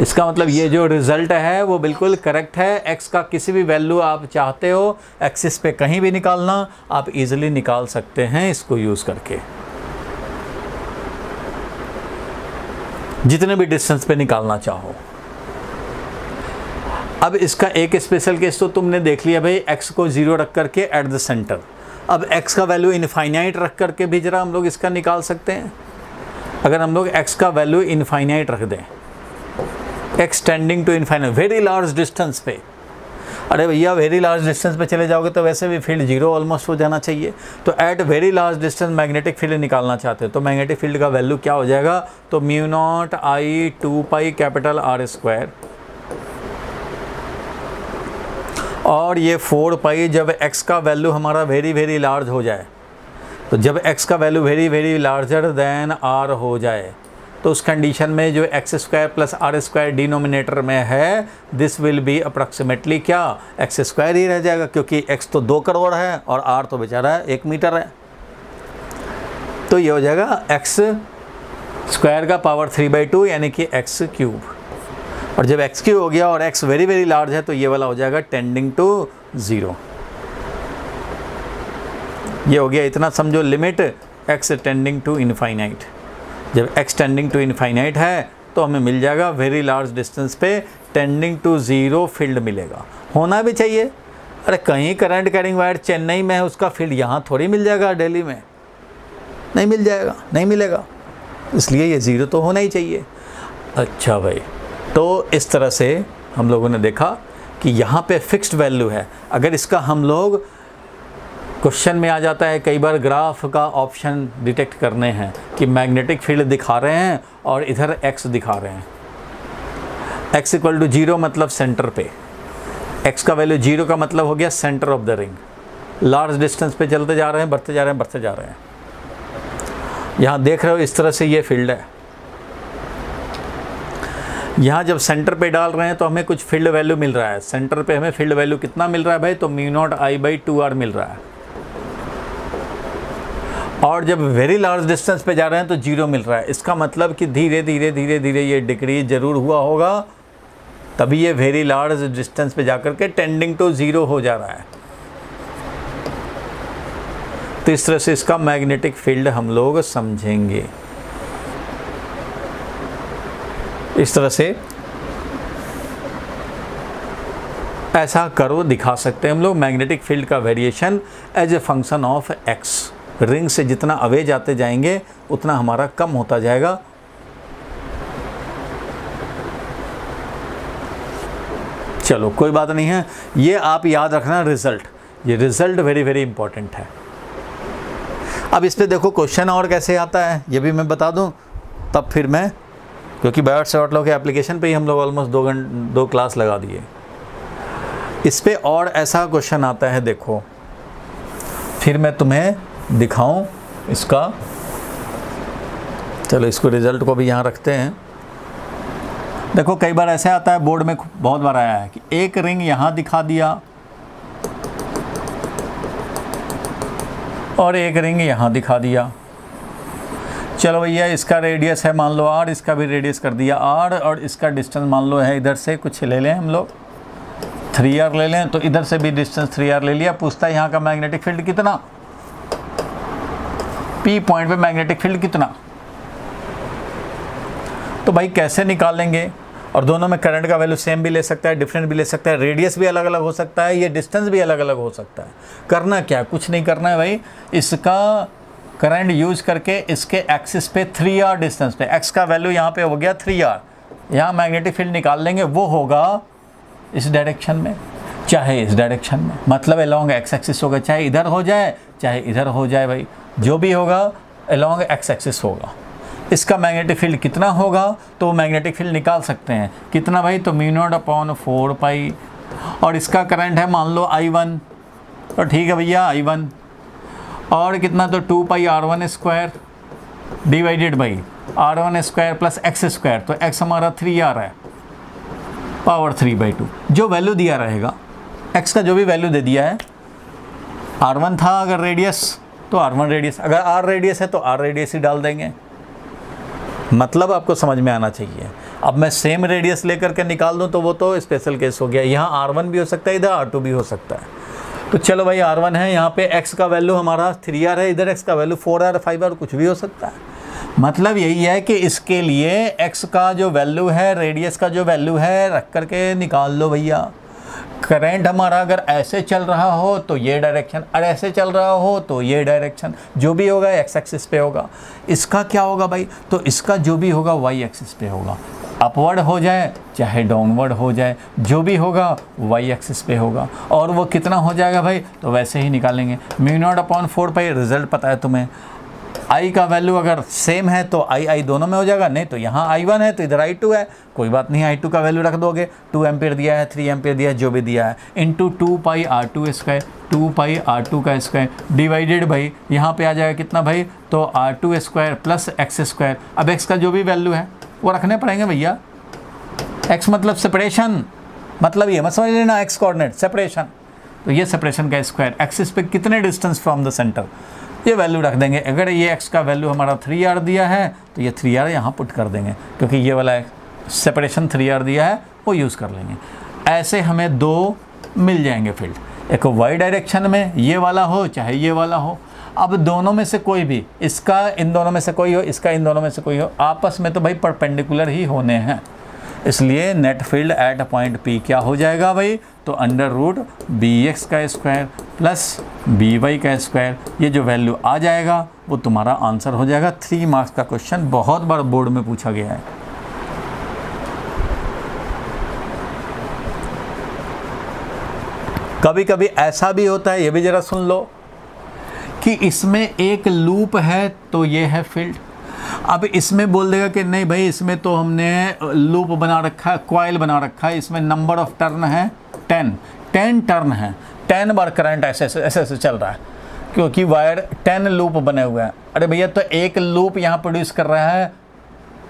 इसका मतलब ये जो रिज़ल्ट है, वो बिल्कुल करेक्ट है। एक्स का किसी भी वैल्यू आप चाहते हो एक्सिस पे कहीं भी निकालना, आप इजीली निकाल सकते हैं इसको यूज़ करके। जितने भी डिस्टेंस पे निकालना चाहो। अब इसका एक स्पेशल केस तो तुमने देख लिया भाई एक्स को ज़ीरो रख करके एट द सेंटर अब एक्स का वैल्यू इनफाइनाइट रख करके भी जरा हम लोग इसका निकाल सकते हैं। अगर हम लोग एक्स का वैल्यू इनफाइनाइट रख दें X tending tending to infinite very large distance पे अरे भैया वेरी लार्ज डिस्टेंस पे चले जाओगे तो वैसे भी फ़ील्ड ज़ीरो ऑलमोस्ट हो जाना चाहिए। तो at very large distance magnetic field निकालना चाहते हो तो मैग्नेटिक फ़ील्ड का वैल्यू क्या हो जाएगा? तो mu naught I two pi capital R square और ये फोर पाई जब एक्स का वैल्यू हमारा वेरी वेरी लार्ज हो जाए तो जब एक्स का value very very larger than R हो जाए तो उस कंडीशन में जो X square plus R square denominator में है दिस विल बी अप्रॉक्सीमेटली क्या? एक्स स्क्वायर ही रह जाएगा, क्योंकि एक्स तो दो करोड़ है और आर तो बेचारा है एक मीटर है। तो ये हो जाएगा एक्स स्क्वायर का पावर थ्री बाई टू यानी कि एक्स क्यूब और जब एक्स क्यूब हो गया और एक्स वेरी वेरी लार्ज है तो ये वाला हो जाएगा टेंडिंग टू ज़ीरो ये हो गया, इतना समझो limit X tending to infinite जब एक्सटेंडिंग टू इनफाइनाइट है तो हमें मिल जाएगा वेरी लार्ज डिस्टेंस पे टेंडिंग टू ज़ीरो फ़ील्ड मिलेगा। होना भी चाहिए। अरे कहीं करंट कैरिंग वायर चेन्नई में है, उसका फ़ील्ड यहाँ थोड़ी मिल जाएगा दिल्ली में। नहीं मिल जाएगा, नहीं मिलेगा। इसलिए ये ज़ीरो तो होना ही चाहिए। अच्छा भाई तो इस तरह से हम लोगों ने देखा कि यहाँ पे फिक्स्ड वैल्यू है। अगर इसका हम लोग क्वेश्चन में आ जाता है, कई बार ग्राफ का ऑप्शन डिटेक्ट करने हैं कि मैग्नेटिक फ़ील्ड दिखा रहे हैं और इधर एक्स दिखा रहे हैं। एक्स इक्वल टू ज़ीरो मतलब सेंटर पे। एक्स का वैल्यू ज़ीरो का मतलब हो गया centre of the ring large distance पे चलते जा रहे हैं, बढ़ते जा रहे हैं, बढ़ते जा रहे हैं। यहाँ देख रहे हो, इस तरह से ये फ़ील्ड है। यहाँ जब सेंटर पे डाल रहे हैं तो हमें कुछ फ़ील्ड वैल्यू मिल रहा है। सेंटर पे हमें फ़ील्ड वैल्यू कितना मिल रहा है भाई? तो mu naught I by two R मिल रहा है। और जब वेरी लार्ज डिस्टेंस पे जा रहे हैं तो ज़ीरो मिल रहा है। इसका मतलब कि धीरे धीरे धीरे धीरे ये डिक्रीज ज़रूर हुआ होगा। तभी ये वेरी लार्ज डिस्टेंस पे जाकर के टेंडिंग टू ज़ीरो हो जा रहा है। तो इस तरह से इसका मैग्नेटिक फ़ील्ड हम लोग समझेंगे। इस तरह से ऐसा करो, दिखा सकते हैं हम लोग। मैग्नेटिक फ़ील्ड का variation as a function of X ring से जितना अवे जाते जाएँगे, उतना हमारा कम होता जाएगा। चलो, कोई बात नहीं है। ये आप याद रखना रिज़ल्ट ये रिज़ल्ट वेरी वेरी इंपॉर्टेंट है। अब इस पर देखो क्वेश्चन और कैसे आता है, ये भी मैं बता दूँ। तब फिर मैं, क्योंकि बायोट से आउटलॉक के एप्लीकेशन पे ही हम लोग ऑलमोस्ट दो घंटे दो क्लास लगा दिए। इस पर और ऐसा क्वेश्चन आता है, देखो। फिर मैं तुम्हें दिखाऊँ इसका। चलो, इसको रिज़ल्ट को भी यहाँ रखते हैं। देखो, कई बार ऐसे आता है बोर्ड में बहुत बार आया है कि एक रिंग यहाँ दिखा दिया और एक रिंग यहाँ दिखा दिया। चलो भैया, इसका रेडियस है, मान लो आर इसका भी रेडियस कर दिया आर और इसका डिस्टेंस मान लो है इधर से, कुछ ले लें हम लोग। थ्री आर ले लें तो इधर से भी डिस्टेंस थ्री आर ले लिया। पूछता है यहाँ का मैग्नेटिक फ़ील्ड कितना? पी पॉइंट पे मैग्नेटिक फ़ील्ड कितना? तो भाई कैसे निकालेंगे? और दोनों में करंट का वैल्यू सेम भी ले सकता है डिफरेंट भी ले सकता है रेडियस भी अलग अलग हो सकता है, ये डिस्टेंस भी अलग अलग हो सकता है। करना क्या? कुछ नहीं करना है भाई। इसका करंट यूज़ करके इसके एक्सिस पे थ्री आर डिस्टेंस पे। एक्स का वैल्यू यहाँ पे हो गया थ्री आर यहाँ मैग्नेटिक फ़ील्ड निकाल लेंगे, वो होगा इस डायरेक्शन में, चाहे इस डायरेक्शन में। मतलब अलॉन्ग एक्स एक्सिस होगा, चाहे इधर हो जाए, चाहे इधर हो जाए भाई। जो भी होगा अलॉन्ग एक्स एक्सिस होगा। इसका मैग्नेटिक फ़ील्ड कितना होगा तो मैग्नेटिक फ़ील्ड निकाल सकते हैं। कितना भाई? तो mu nought upon four pi. और इसका करंट है, मान लो आई वन। तो ठीक है भैया आई वन। और कितना? तो two pi r one square divided by r one square plus x square तो एक्स हमारा थ्री आ रहा है। पावर थ्री बाई टू जो वैल्यू दिया रहेगा एक्स का जो भी वैल्यू दे दिया है आर वन था अगर रेडियस तो आर वन रेडियस अगर आर रेडियस है तो आर रेडियस ही डाल देंगे। मतलब आपको समझ में आना चाहिए। अब मैं सेम रेडियस लेकर के निकाल दूँ तो वो तो स्पेशल केस हो गया। यहाँ आर वन भी हो सकता है, इधर आर टू भी हो सकता है। तो चलो भाई आर वन है, यहाँ पे एक्स का वैल्यू हमारा थ्री आर है, इधर एक्स का value four or five or कुछ भी हो सकता है। मतलब यही है कि इसके लिए एक्स का जो वैल्यू है रेडियस का जो वैल्यू है, रख करके निकाल लो भैया। करंट हमारा अगर ऐसे चल रहा हो तो ये डायरेक्शन और ऐसे चल रहा हो तो ये डायरेक्शन जो भी होगा एक्स एक्सिस पे होगा। इसका क्या होगा भाई? तो इसका जो भी होगा वाई एक्सिस पे होगा। अपवर्ड हो जाए, चाहे डाउनवर्ड हो जाए, जो भी होगा वाई एक्सिस पे होगा। और वो कितना हो जाएगा भाई? तो वैसे ही निकालेंगे। Mu nought upon four pi result पता है तुम्हें। आई का वैल्यू अगर सेम है तो आई आई दोनों में हो जाएगा, नहीं तो यहाँ आई वन है तो इधर आई टू है। कोई बात नहीं आई टू का वैल्यू रख दोगे। टू एम्पेयर दिया है थ्री एम्पेयर दिया है, जो भी दिया है। Into two pi r two square two pi r two का स्क्वायर डिवाइडेड भाई, यहाँ पे आ जाएगा कितना भाई? तो r two square plus x square अब एक्स का जो भी वैल्यू है, वो रखने पड़ेंगे भैया। एक्स मतलब सेपरेशन मतलब ये मत समझ लेना एक्स कॉर्डिनेट सेपरेशन तो ये सेपरेशन का स्क्वायर एक्सिस पे कितने डिस्टेंस फ्रॉम द सेंटर ये वैल्यू रख देंगे। अगर ये एक्स का वैल्यू हमारा थ्री आर दिया है तो ये थ्री आर यहाँ पुट कर देंगे, क्योंकि ये वाला सेपरेशन थ्री आर दिया है, वो यूज़ कर लेंगे। ऐसे हमें दो मिल जाएँगे फ़ील्ड एक वाई डायरेक्शन में ये वाला हो, चाहे ये वाला हो। अब दोनों में से कोई भी, इसका इन दोनों में से कोई हो, इसका इन दोनों में से कोई हो, आपस में तो भाई परपेंडिकुलर ही होने हैं। इसलिए net field at point p क्या हो जाएगा भाई? तो अंडर रूट बी एक्स का स्क्वायर प्लस बी वाई का स्क्वायर ये जो वैल्यू आ जाएगा, वो तुम्हारा आंसर हो जाएगा। थ्री मार्क्स का क्वेश्चन बहुत बार बोर्ड में पूछा गया है। कभी कभी ऐसा भी होता है, ये भी ज़रा सुन लो, कि इसमें एक लूप है तो ये है फ़ील्ड अब इसमें बोल देगा कि नहीं भाई, इसमें तो हमने लूप बना रखा है क्वाइल बना रखा है। इसमें नंबर ऑफ़ टर्न है टेन टेन टर्न है। टेन बार करंट ऐसे ऐसे ऐसे चल रहा है। क्योंकि वायर टेन लूप बने हुए हैं। अरे भैया तो एक लूप यहाँ प्रोड्यूस कर रहा है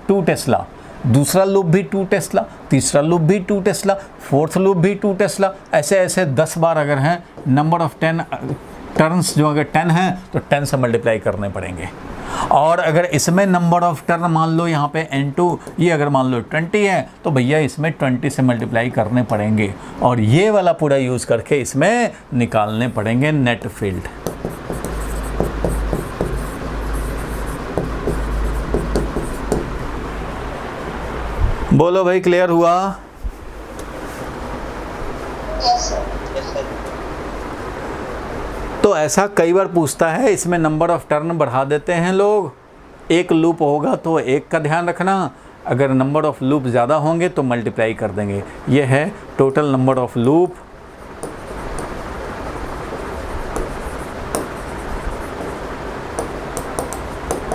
टू टेस्ला दूसरा लूप भी टू टेस्ला तीसरा लूप भी टू टेस्ला फोर्थ लूप भी टू टेस्ला ऐसे ऐसे दस बार अगर हैं नंबर ऑफ़ टेन टर्न्स जो अगर टेन हैं तो टेन से मल्टीप्लाई करने पड़ेंगे। और अगर इसमें नंबर ऑफ़ टर्न मान लो यहाँ पे एन टू ये अगर मान लो ट्वेंटी है तो भैया इसमें ट्वेंटी से मल्टीप्लाई करने पड़ेंगे। और ये वाला पूरा यूज़ करके इसमें निकालने पड़ेंगे नेट फ़ील्ड बोलो भाई क्लियर हुआ? Yes, sir. तो ऐसा कई बार पूछता है, इसमें नंबर ऑफ़ टर्न बढ़ा देते हैं लोग। एक लूप होगा तो एक का ध्यान रखना। अगर नंबर ऑफ़ लूप ज़्यादा होंगे तो मल्टीप्लाई कर देंगे। ये है total number of loop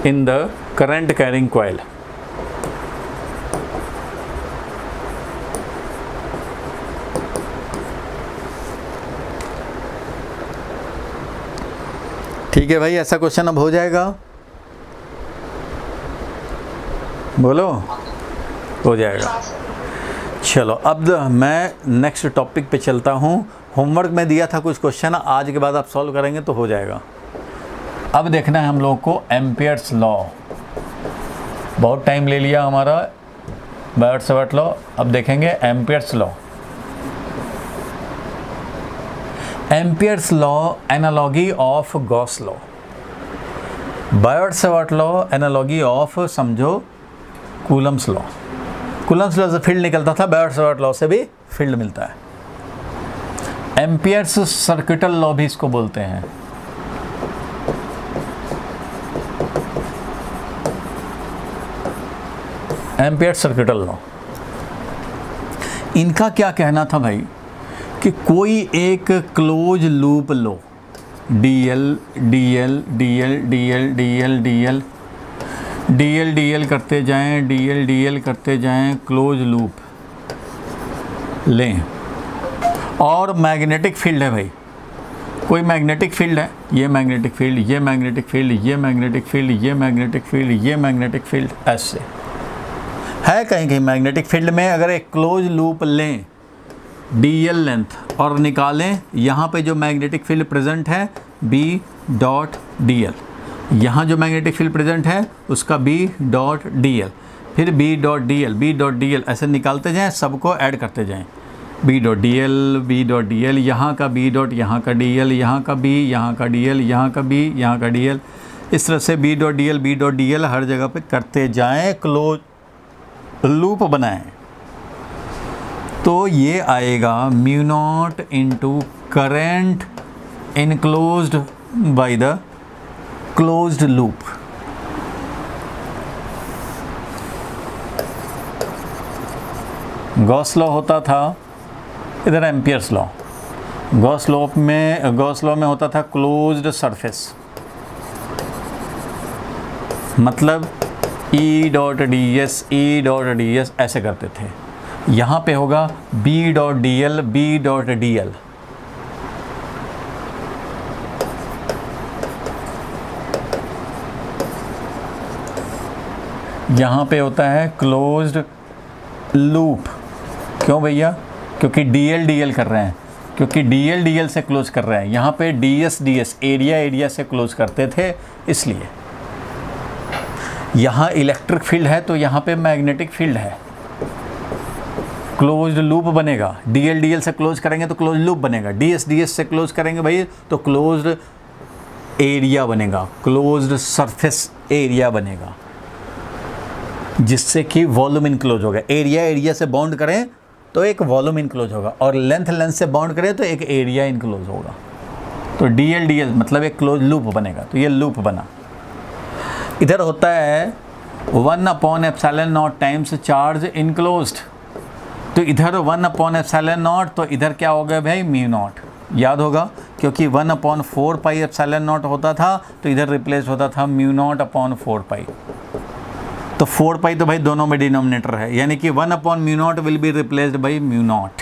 in the current carrying coil ठीक है भाई, ऐसा क्वेश्चन अब हो जाएगा। बोलो। हो जाएगा। चलो, अब मैं नेक्स्ट टॉपिक पे चलता हूँ। होमवर्क में दिया था कुछ क्वेश्चन आज के बाद आप सॉल्व करेंगे तो हो जाएगा। अब देखना है हम लोगों को एम्पियर्स लॉ बहुत टाइम ले लिया हमारा बायोट सवट लॉ अब देखेंगे Ampere's law Ampere's law analogy of Gauss law Biot law analogy of समझो कूलम्स लॉ कूलम्स लॉ से फ़ील्ड निकलता था बायोट लॉ से भी फ़ील्ड मिलता है. एम्पियर्स सर्किटल लॉ भी इसको बोलते हैं. एम्पियर सर्किटल लॉ इनका क्या कहना था भाई? कि कोई एक क्लोज लूप लो। D l d l d l d l d l d l d l d l करते जाएँ डी एल डी एल करते जाएँ क्लोज लूप लें। और मैग्नेटिक फ़ील्ड है भाई। कोई मैग्नेटिक फ़ील्ड है? ये मैग्नेटिक फ़ील्ड ये मैग्नेटिक फ़ील्ड ये मैग्नेटिक फ़ील्ड ये मैग्नेटिक फ़ील्ड ये मैग्नेटिक फ़ील्ड ऐसे। है कहीं कहीं मैग्नेटिक फ़ील्ड में अगर एक क्लोज लूप लें डी एल लेंथ और निकालें यहाँ पे जो मैग्नेटिक फ़ील्ड प्रेजेंट है बी डॉट डी एल यहाँ जो मैग्नेटिक फ़ील्ड प्रेजेंट है, उसका बी डॉट डी एल फिर B dot d l B dot d l ऐसे निकालते जाएँ, सबको ऐड करते जाएँ। B dot d l B dot d l यहाँ का बी डॉट यहाँ का डी एल यहाँ का बी यहाँ का डी एल यहाँ का बी यहाँ का डी एल इस तरह से B dot d l B dot d l हर जगह पे करते जाएँ क्लोज लूप बनाएँ। तो ये आएगा mu nought into current enclose by the closed loop Gauss law होता था, इधर एम्पियर्स लॉ गॉस लॉ में गॉस लॉ में होता था क्लोज्ड सरफेस मतलब E dot d s E dot d s ऐसे करते थे। यहाँ पे होगा B dot d l B dot d l यहाँ पे होता है क्लोज्ड लूप क्यों भैया? क्योंकि डी एल डी एल कर रहे हैं। क्योंकि डी एल डी एल से क्लोज कर रहे हैं। यहाँ पे d s d s area area से क्लोज करते थे, इसलिए। यहाँ इलेक्ट्रिक फ़ील्ड है तो यहाँ पे मैग्नेटिक फ़ील्ड है। क्लोज्ड लूप बनेगा। डी एल डी एल से क्लोज करेंगे तो क्लोज लूप बनेगा। डी एस डी एस से क्लोज करेंगे भाई तो क्लोज्ड एरिया बनेगा। क्लोज्ड सरफेस एरिया बनेगा। जिससे कि वॉल्यूम इनक्लोज होगा। एरिया एरिया से बाउंड करें तो एक वॉल्यूम इनक्लोज होगा। और लेंथ लेंथ से बाउंड करें तो एक एरिया इनक्लोज होगा। तो डी एल डी एल मतलब एक क्लोज लूप बनेगा। तो ये लूप बना। इधर होता है one upon epsilon nought times charge enclosed तो इधर वन अपॉन एप्सैलन नॉट तो इधर क्या हो गया भाई? म्यू नॉट याद होगा, क्योंकि one upon four pi epsilon nought होता था तो इधर रिप्लेस होता था mu nought upon four pi तो फोर पाई तो भाई दोनों में डिनोमिनेटर है, यानी कि one upon mu nought will be replaced by mu nought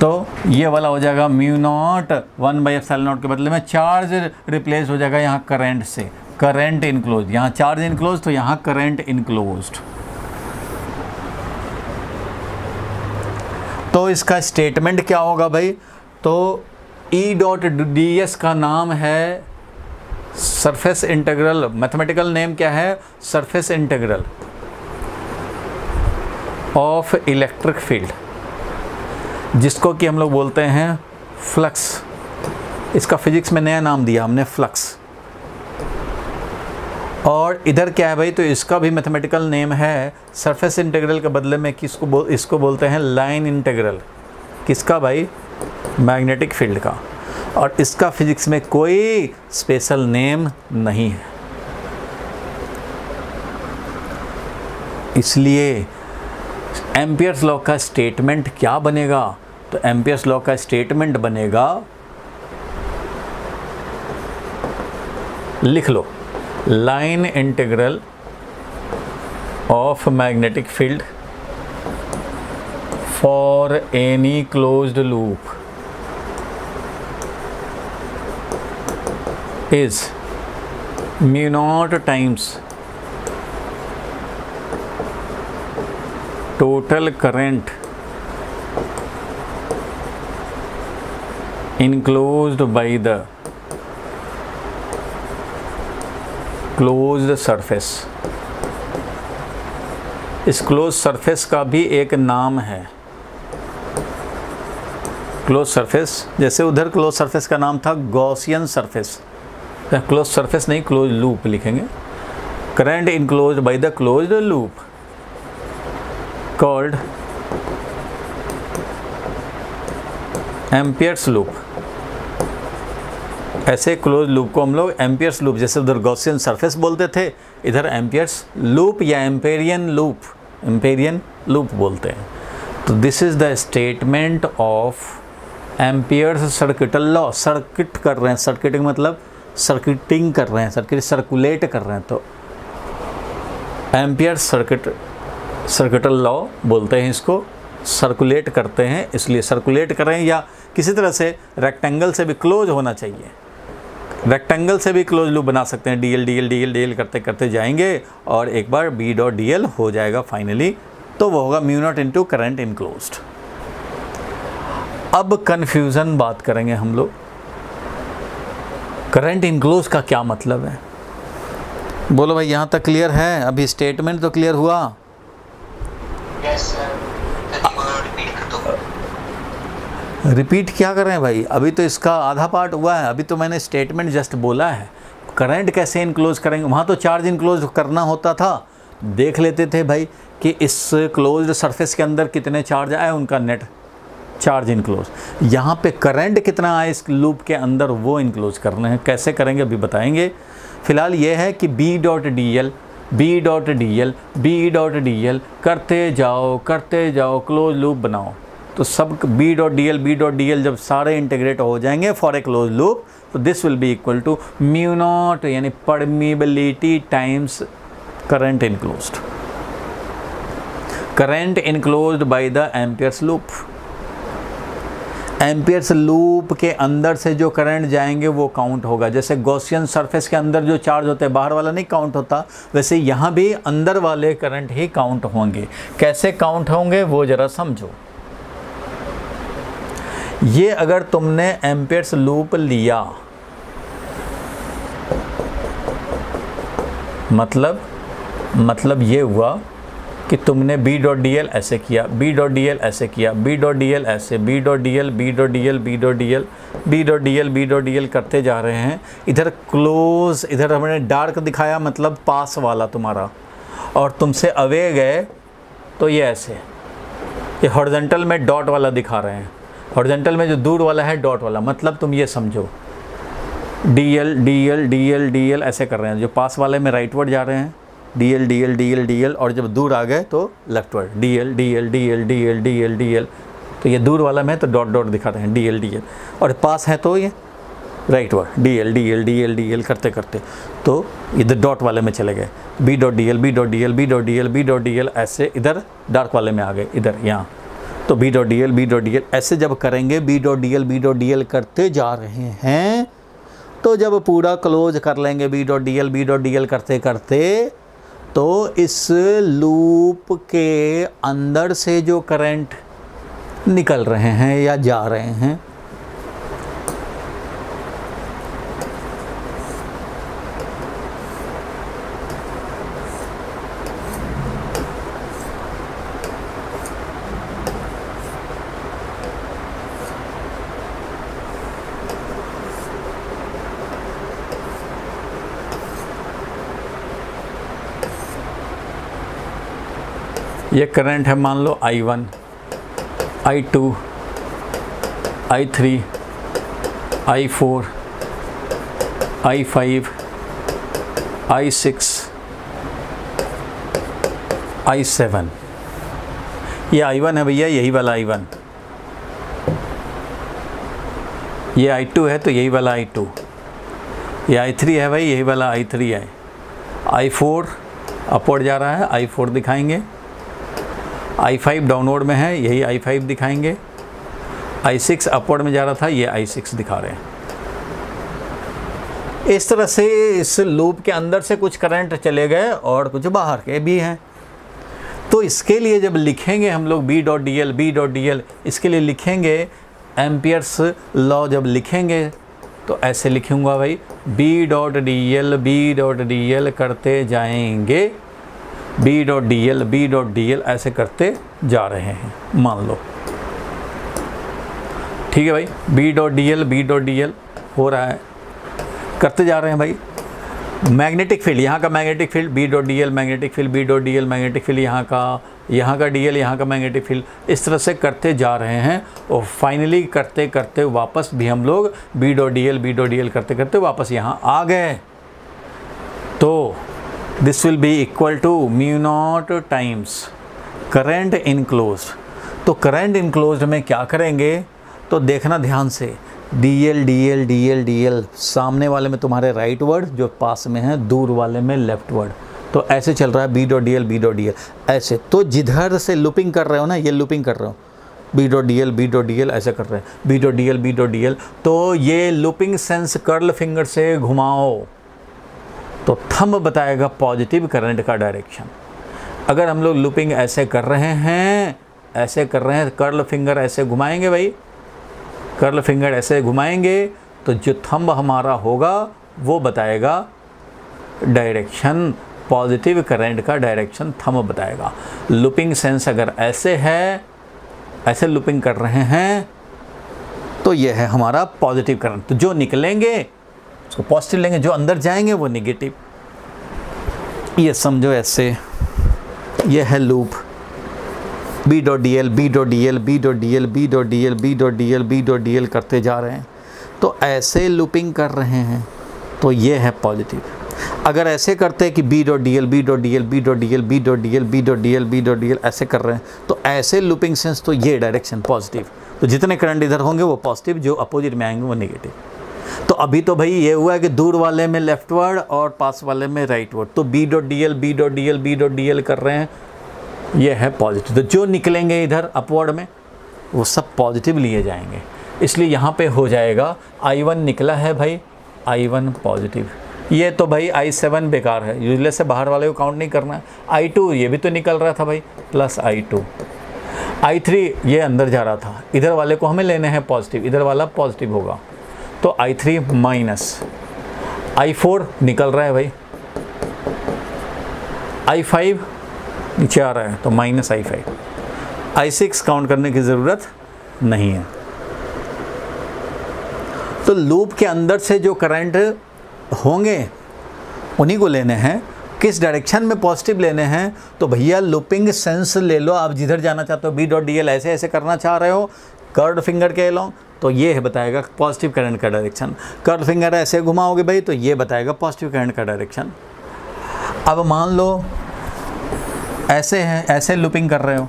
तो ये वाला हो जाएगा mu nought one by f nought के बदले में चार्ज रिप्लेस हो जाएगा यहाँ करेंट से। करेंट इनक्लोज यहाँ चार्ज इनक्लोज तो यहाँ करेंट इनक्लोज्ड तो इसका स्टेटमेंट क्या होगा भाई? तो ई डॉट डी एस का नाम है सरफेस इंटीग्रल मैथमेटिकल नेम क्या है? Surface integral of electric field जिसको कि हम लोग बोलते हैं फ्लक्स इसका फिजिक्स में नया नाम दिया हमने फ्लक्स और इधर क्या है भाई तो इसका भी मैथमेटिकल नेम है सरफेस इंटीग्रल के बदले में किसको बोल इसको बोलते हैं लाइन इंटीग्रल किसका भाई? मैग्नेटिक फ़ील्ड का। और इसका फिजिक्स में कोई स्पेशल नेम नहीं है। इसलिए एम्पियर्स लॉ का स्टेटमेंट क्या बनेगा? तो एम्पियर्स लॉ का स्टेटमेंट बनेगा, लिख लो। line integral of magnetic field for any closed loop is mu naught times total current enclosed by the closed surface. इस क्लोज सरफेस का भी एक नाम है। क्लोज सरफेस जैसे उधर क्लोज सरफेस का नाम था गॉसियन सरफेस क्लोज सरफेस नहीं क्लोज लूप लिखेंगे। Current enclose by the close loop called Ampere's loop ऐसे क्लोज लूप को हम लोग एम्पियर्स लूप जैसे उधर गॉसियन सरफेस बोलते थे, इधर एम्पियर्स लूप या एम्पेरियन लूप एम्पेरियन लूप बोलते हैं। तो this is the statement of Ampere's circuital law circuit कर रहे हैं सर्किटिंग मतलब सर्किटिंग कर रहे हैं सर्किट सर्कुलेट कर रहे हैं। तो एम्पियर सर्किट सर्किटल लॉ बोलते हैं इसको सर्कुलेट करते हैं, इसलिए सर्कुलेट कर या किसी तरह से रेक्टेंगल से भी क्लोज होना चाहिए। रेक्टेंगल से भी क्लोज लूप बना सकते हैं। D l d l d l d l करते करते जाएँगे और एक बार बी डॉट डी एल हो जाएगा फाइनली तो वो होगा mu nought into current enclosed अब कन्फ्यूज़न बात करेंगे हम लोग। करंट इनक्लोज का क्या मतलब है? बोलो भाई, यहाँ तक क्लियर है? अभी स्टेटमेंट तो क्लियर हुआ? Yes रिपीट कर दो रिपीट क्या कर रहे हैं भाई? अभी तो इसका आधा पार्ट हुआ है। अभी तो मैंने स्टेटमेंट जस्ट बोला है। करंट कैसे इनक्लोज करेंगे? वहाँ तो चार्ज इनक्लोज करना होता था। देख लेते थे भाई कि इस क्लोज्ड सरफेस के अंदर कितने चार्ज आए उनका नेट चार्ज इनक्लोज यहाँ पे करंट कितना आए इस लूप के अंदर, वो इनक्लोज करने हैं। कैसे करेंगे अभी बताएँगे। फ़िलहाल ये है कि B dot d l B dot d l B dot d l करते जाओ करते जाओ क्लोज लूप बनाओ। तो सब B dot d l B dot d l जब सारे इंटीग्रेट हो जाएँगे फॉर ए क्लोज लूप तो this will be equal to mu nought यानी permeability times current enclose current enclose by the Ampere's loop Ampere's loop के अंदर से जो करंट जाएँगे वो काउंट होगा। जैसे गॉसियन सरफेस के अंदर जो चार्ज होते हैं, बाहर वाला नहीं काउंट होता, वैसे यहाँ भी अंदर वाले करंट ही काउंट होंगे। कैसे काउंट होंगे वो ज़रा समझो। ये अगर तुमने एम्पियर्स लूप लिया मतलब मतलब ये हुआ कि तुमने बी डॉट डी एल ऐसे किया बी डॉट डी एल ऐसे किया बी डॉट डी एल ऐसे B dot d l B dot d l B dot d l B dot d l B dot d l करते जा रहे हैं। इधर क्लोज इधर हमने डार्क दिखाया मतलब पास वाला तुम्हारा। और तुमसे अवे गए तो ये ऐसे, ये हॉर्जेंटल में डॉट वाला दिखा रहे हैं। हॉर्जेंटल में जो दूर वाला है डॉट वाला मतलब तुम ये समझो d l d l d l d l ऐसे कर रहे हैं जो पास वाले में राइटवर्ड जा रहे हैं d l d l d l d l और जब दूर आ गए तो leftward d l d l d l d l d l d l तो ये दूर वाला में तो डॉट डॉट दिखा रहे हैं डी एल डी एल और पास है तो ये rightward d l d l d l d l करते करते तो इधर डॉट वाले में चले गए B dot d l B dot d l B dot d l B dot d l ऐसे इधर डार्क वाले में आ गए इधर यहाँ तो B dot d l B dot d l ऐसे जब करेंगे B dot d l B dot d l करते जा रहे हैं तो जब पूरा क्लोज कर लेंगे B dot d l B dot d l करते करते तो इस लूप के अंदर से जो करंट निकल रहे हैं या जा रहे हैं ये करंट है, मान लो I one I two I three I four I five I six I seven ये आई वन है भैया, यही वाला आई वन ये आई टू है तो यही वाला आई टू ये आई थ्री है भाई, यही वाला आई थ्री है। आई फोर अपवर्ड जा रहा है आई फोर दिखाएँगे। आई फाइव डाउनवर्ड में है, यही आई फाइव दिखाएँगे। आई सिक्स अपवर्ड में जा रहा था, ये आई सिक्स दिखा रहे हैं। इस तरह से इस लूप के अंदर से कुछ करंट चले गए और कुछ बाहर के भी हैं। तो इसके लिए जब लिखेंगे हम लोग B dot d l B dot d l इसके लिए लिखेंगे एम्पियर्स लॉ जब लिखेंगे तो ऐसे लिखूँगा भाई B dot d l B dot d l करते जाएँगे। B dot d l B dot d l ऐसे करते जा रहे हैं, मान लो। ठीक है भाई? B dot d l B dot d l हो रहा है। करते जा रहे हैं भाई। मैग्नेटिक फ़ील्ड यहाँ का magnetic field B dot d l magnetic field B dot d l magnetic field यहाँ का यहाँ का डी एल यहाँ का मैग्नेटिक फ़ील्ड इस तरह से करते जा रहे हैं और फाइनली करते करते वापस भी हम लोग B dot d l B dot d l करते करते वापस यहाँ आ गए। तो this will be equal to mu nought times current enclose तो करेंट इनक्लोज में क्या करेंगे? तो देखना ध्यान से। D l d l d l d l सामने वाले में तुम्हारे राइट वर्ड जो पास में है, दूर वाले में लेफ़्ट वर्ड तो ऐसे चल रहा है B dot d l B dot d l ऐसे। तो जिधर से लुपिंग कर रहे हो ना, ये लुपिंग कर रहे हो। B dot d l B dot d l ऐसे कर रहे हैं। B dot d l B dot d l तो ये लुपिंग सेंस कर्ल फिंगर से घुमाओ। तो थंब बताएगा पॉजिटिव करंट का डायरेक्शन अगर हम लोग लुपिंग ऐसे कर रहे हैं, ऐसे कर रहे हैं कर्ल फिंगर ऐसे घुमाएँगे भाई कर्ल फिंगर ऐसे घुमाएँगे तो जो थंब हमारा होगा, वो बताएगा डायरेक्शन पॉजिटिव करंट का डायरेक्शन थंब बताएगा. लुपिंग सेंस अगर ऐसे है, ऐसे लुपिंग कर रहे हैं तो ये है हमारा पॉजिटिव करंट तो जो निकलेंगे उसको पॉजिटिव लेंगे जो अंदर जाएँगे वो निगेटिव ये समझो ऐसे ये है loop B dot d l B dot d l B dot d l B dot d l B dot d l B dot d l करते जा रहे हैं तो ऐसे लूपिंग कर रहे हैं तो ये है पॉजिटिव अगर ऐसे करते हैं कि B dot d l B dot d l B dot d l B dot d l B dot d l B dot d l ऐसे कर रहे हैं तो ऐसे लूपिंग सेंस तो ये डायरेक्शन पॉजिटिव तो जितने करंट इधर होंगे वो पॉजिटिव जो अपोजिट में आएँगे वो नेगेटिव तो अभी तो भाई ये हुआ है कि दूर वाले में लेफ़्ट वर्ड और पास वाले में राइट वर्ड तो B dot D L B dot D L B dot D L कर रहे हैं। ये है पॉजिटिव तो जो निकलेंगे इधर अपवर्ड में, वो सब पॉजिटिव लिए जाएँगे। इसलिए यहाँ पे हो जाएगा आई वन निकला है भाई आई वन पॉजिटिव ये तो भाई आई सेवन बेकार है। यूजलेस से बाहर वाले को काउंट नहीं करना है। आई टू ये भी तो निकल रहा था भाई plus I two I three ये अंदर जा रहा था। इधर वाले को हमें लेने हैं पॉजिटिव इधर वाला पॉजिटिव होगा। तो I three minus I four निकल रहा है भाई। आई फाइव नीचे आ रहा है तो minus I five I six count करने की ज़रूरत नहीं है। तो लूप के अंदर से जो करंट होंगे, उन्हीं को लेने हैं। किस डायरेक्शन में पॉजिटिव लेने हैं तो भैया लूपिंग सेंस ले लो। आप जिधर जाना चाहते हो बी डॉट डी एल ऐसे ऐसे करना चाह रहे हो कर्ड फिंगर के लो तो ये है बताएगा पॉजिटिव करंट का डायरेक्शन कर्ड फिंगर ऐसे घुमाओगे भाई तो ये बताएगा पॉजिटिव करंट का डायरेक्शन अब मान लो, ऐसे हैं, ऐसे लूपिंग कर रहे हो।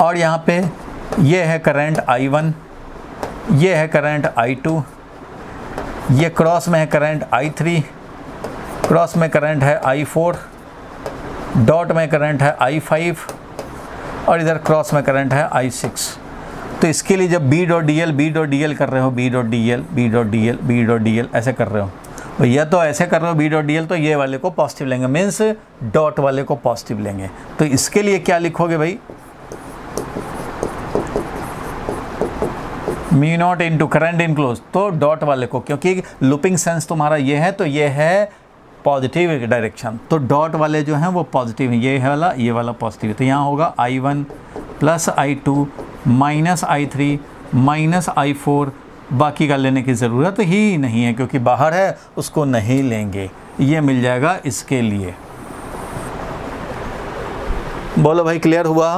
और यहाँ पे ये है करंट वन ये है करंट टू ये क्रॉस में है करंट थ्री क्रॉस में करंट है आई फोर डॉट में करंट है आई फाइव और इधर क्रॉस में करंट है आई सिक्स तो इसके लिए जब B dot D L B dot D L कर रहे हो B dot D L B dot D L B dot D L ऐसे कर रहे हो। भैया तो ऐसे कर रहे हो बी डॉट डी एल तो ये वाले को पॉजिटिव लेंगे मीन्स डॉट वाले को पॉजिटिव लेंगे। तो इसके लिए क्या लिखोगे भाई? Mu not into current enclose तो डॉट वाले को, क्योंकि लुपिंग सेंस तुम्हारा ये है तो ये है पॉजिटिव डायरेक्शन तो डॉट वाले जो हैं वो पॉजिटिव हैं। ये है वाला ये वाला पॉजिटिव तो यहाँ होगा I one plus I two minus I three minus I four बाकी का लेने की ज़रूरत ही नहीं है क्योंकि बाहर है उसको नहीं लेंगे। ये मिल जाएगा इसके लिए। बोलो भाई क्लियर हुआ?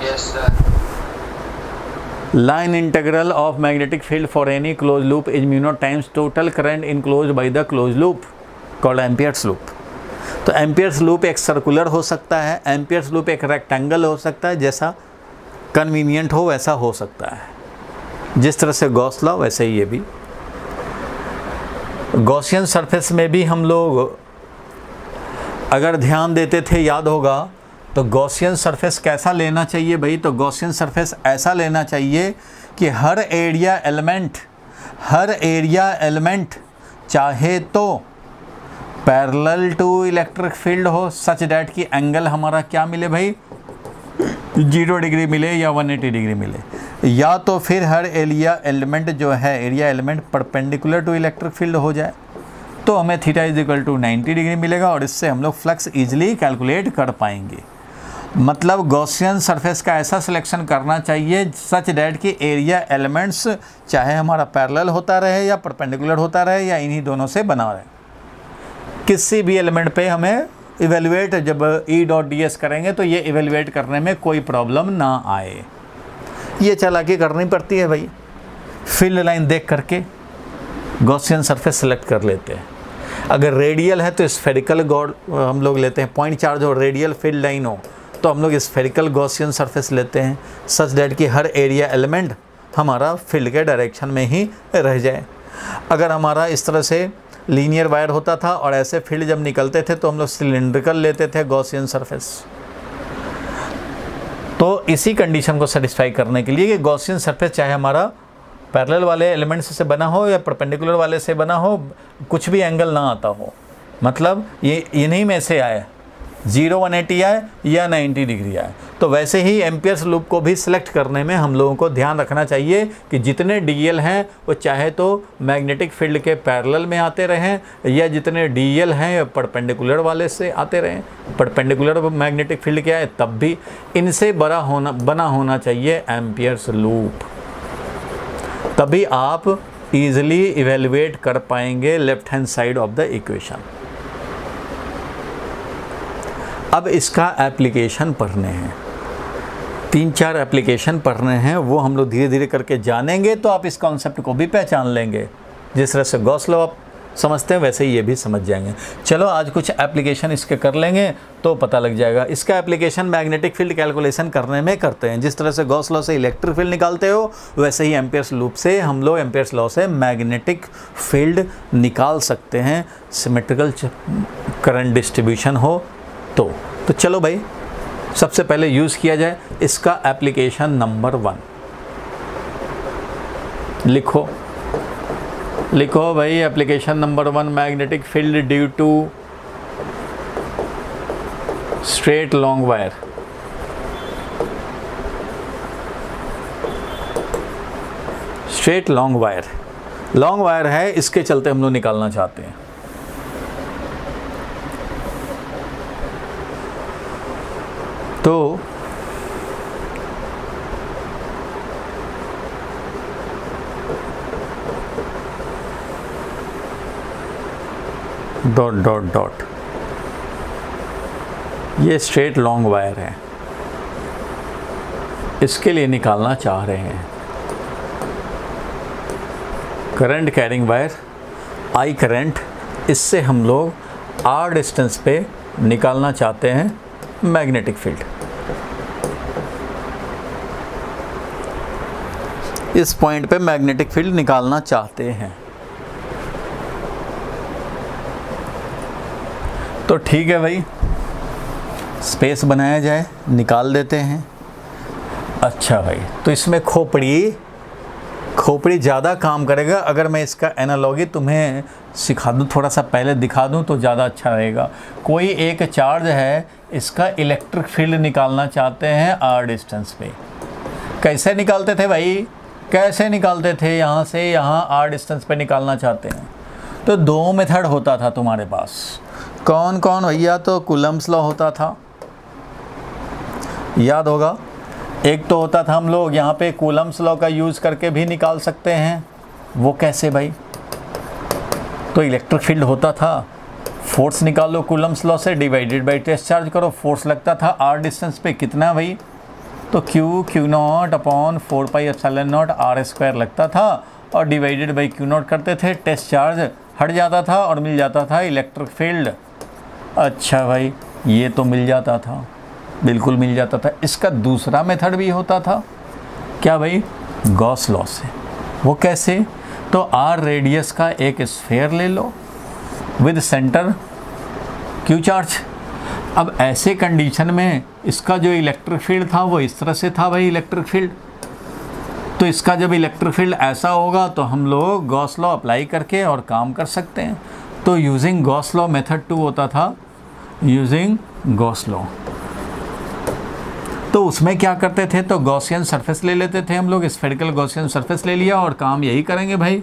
Yes, sir. Line integral of magnetic field for any close loop is mu naught times total current enclose by the close loop called Ampere's loop तो एम्पियर्स लूप एक सर्कुलर हो सकता है एम्पियर्स लूप एक rectangle हो सकता है, जैसा कन्वीनियंट हो वैसा हो सकता है। जिस तरह से गौसला वैसे ही ये भी। गौसियन सरफेस में भी हम लोग अगर ध्यान देते थे, याद होगा तो गॉसियन सरफेस कैसा लेना चाहिए भाई? तो गॉसियन सरफेस ऐसा लेना चाहिए कि हर एरिया एलिमेंट हर एरिया एलिमेंट चाहे तो पैरेलल टू इलेक्ट्रिक फ़ील्ड हो सच डैट कि एंगल हमारा क्या मिले भाई? ज़ीरो डिग्री मिले या 180 डिग्री मिले। या तो फिर हर एरिया एलिमेंट जो है area element perpendicular to electric field हो जाए तो हमें theta is equal to 90 degree मिलेगा और इससे हम लोग फ्लक्स इजीली कैलकुलेट कर पाएँगे। मतलब गॉसियन सरफेस का ऐसा सिलेक्शन करना चाहिए सच डैट कि एरिया एलिमेंट्स चाहे हमारा पैरेलल होता रहे या परपेंडिकुलर होता रहे या इन्हीं दोनों से बना रहे। किसी भी एलिमेंट पे हमें इवेलुएट जब ई डॉट डी एस करेंगे तो ये इवेलुएट करने में कोई प्रॉब्लम ना आए। ये चालाकी करनी पड़ती है भाई। फ़ील्ड लाइन देख करके गॉसियन सरफेस सेलेक्ट कर लेते हैं। अगर रेडियल है तो स्फेरिकल गॉड, हम लोग लेते हैं पॉइंट चार्ज हो रेडियल फ़ील्ड लाइन हो। तो हम लोग स्फेरिकल गॉसियन सरफेस लेते हैं सच डैट कि हर एरिया एलिमेंट हमारा फ़ील्ड के डायरेक्शन में ही रह जाए। अगर हमारा इस तरह से लीनियर वायर होता था और ऐसे फ़ील्ड जब निकलते थे तो हम लोग सिलेंड्रिकल लेते थे गॉसियन सरफेस तो इसी कंडीशन को सेटिस्फाई करने के लिए कि गॉसियन सरफेस चाहे हमारा पैरेलल वाले एलिमेंट्स से बना हो या परपेंडिकुलर वाले से बना हो, कुछ भी एंगल ना आता हो। मतलब ये इन्हीं में से आए ज़ीरो वन एटी आए या 90 डिग्री आए। तो वैसे ही एम्पियर्स लूप को भी सिलेक्ट करने में हम लोगों को ध्यान रखना चाहिए कि जितने डीएल हैं, वो चाहे तो मैग्नेटिक फ़ील्ड के पैरेलल में आते रहें, या जितने डीएल हैं परपेंडिकुलर वाले से आते रहें। परपेंडिकुलर मैग्नेटिक फ़ील्ड क्या है? तब भी इनसे बड़ा होना, बना होना चाहिए एम्पियर्स लूप। तभी आप इजीली इवेलुएट कर पाएँगे left hand side of the equation. अब इसका एप्लीकेशन पढ़ने हैं। तीन चार एप्लीकेशन पढ़ने हैं, वो हम लोग धीरे धीरे करके जानेंगे तो आप इस कॉन्सेप्ट को भी पहचान लेंगे। जिस तरह से गौसलो आप समझते हैं, वैसे ही ये भी समझ जाएँगे। चलो, आज कुछ एप्लीकेशन इसके कर लेंगे तो पता लग जाएगा। इसका एप्लीकेशन मैग्नेटिक फ़ील्ड कैलकुलेशन करने में करते हैं। जिस तरह से गॉस लॉ से इलेक्ट्रिक फ़ील्ड निकालते हो, वैसे ही एम्पियर्स लूप से हम लोग एम्पियर्स लॉ से मैग्नेटिक फ़ील्ड निकाल सकते हैं। सिमेट्रिकल करंट डिस्ट्रीब्यूशन हो तो तो चलो भाई, सबसे पहले यूज़ किया जाए, इसका एप्लीकेशन नंबर वन लिखो लिखो भाई application number one magnetic field due to straight long wire straight long wire long wire है, इसके चलते हम लोग निकालना चाहते हैं। तो डॉट डॉट डॉट। ये स्ट्रेट लॉन्ग वायर है। इसके लिए निकालना चाह रहे हैं। Current carrying wire I current इससे हम लोग आर डिस्टेंस पे निकालना चाहते हैं मैग्नेटिक फ़ील्ड। इस पॉइंट पे मैग्नेटिक फ़ील्ड निकालना चाहते हैं। तो ठीक है भाई। स्पेस बनाया जाए, निकाल देते हैं। अच्छा भाई तो इसमें खोपड़ी खोपड़ी ज़्यादा काम करेगा। अगर मैं इसका एनालॉगी तुम्हें सिखा दूँ थोड़ा सा पहले दिखा दूँ तो ज़्यादा अच्छा रहेगा। कोई एक चार्ज है, इसका इलेक्ट्रिक फ़ील्ड निकालना चाहते हैं आर डिस्टेंस पे। कैसे निकालते थे भाई? कैसे निकालते थे, यहाँ से यहाँ आर डिस्टेंस पे निकालना चाहते हैं? तो दो मेथड होता था तुम्हारे पास। कौन कौन भैया तो कुलम्स लॉ होता था? याद होगा? एक तो होता था हम लोग, यहाँ पे कूलम्स लॉ का यूज़ करके भी निकाल सकते हैं। वो कैसे भाई? तो इलेक्ट्रिक फ़ील्ड होता था। फोर्स निकालो कूलम्स लॉ से, डिवाइडेड बाई टेस्ट चार्ज करो, फोर्स लगता था आर डिस्टेंस पे। कितना भाई? तो Q Q not upon four pi epsilon not R square लगता था और डिवाइडेड बाई क्यू नॉट करते थे टेस्ट चार्ज हट जाता था और मिल जाता था इलेक्ट्रिक फ़ील्ड अच्छा भाई, ये तो मिल जाता था, बिल्कुल मिल जाता था। इसका दूसरा मेथड भी होता था। क्या भाई? गॉस लॉ से। वो कैसे? तो आर रेडियस का एक स्फेयर ले लो। विद सेंटर क्यू चार्ज अब ऐसे कंडीशन में इसका जो इलेक्ट्रिक फ़ील्ड था, वो इस तरह से था भाई इलेक्ट्रिक फ़ील्ड तो इसका जब इलेक्ट्रिक फ़ील्ड ऐसा होगा तो हम लोग गॉस लॉ अप्लाई करके और काम कर सकते हैं। तो using Gauss law method two होता था यूजिंग गॉस लॉ तो उसमें क्या करते थे? तो गॉसियन सरफेस ले लेते थे हम लोग स्फेरिकल गॉसियन सरफेस ले लिया और काम यही करेंगे भाई।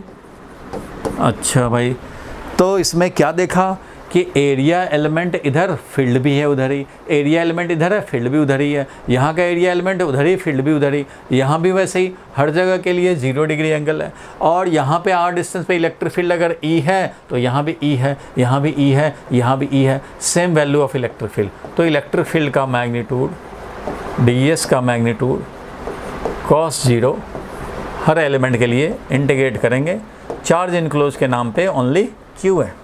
अच्छा भाई तो इसमें क्या देखा? कि एरिया एलिमेंट इधर फ़ील्ड भी है उधर ही। एरिया एलिमेंट इधर है फ़ील्ड भी उधर ही है। यहाँ का एरिया एलिमेंट उधर ही फ़ील्ड भी उधर ही। यहाँ भी वैसे ही, हर जगह के लिए ज़ीरो डिग्री एंगल है। और यहाँ पे आर डिस्टेंस पे इलेक्ट्रिक फ़ील्ड अगर ई e है तो यहाँ भी ई e है, यहाँ भी ई e है, यहाँ भी ई है। Same value of electric field तो इलेक्ट्रिक फ़ील्ड का मैग्नीट्यूड डी का मैग्नीट्यूड कॉस ज़ीरो हर एलिमेंट के लिए इंटीग्रेट करेंगे। चार्ज इनक्लोज के नाम पे ओनली क्यू है।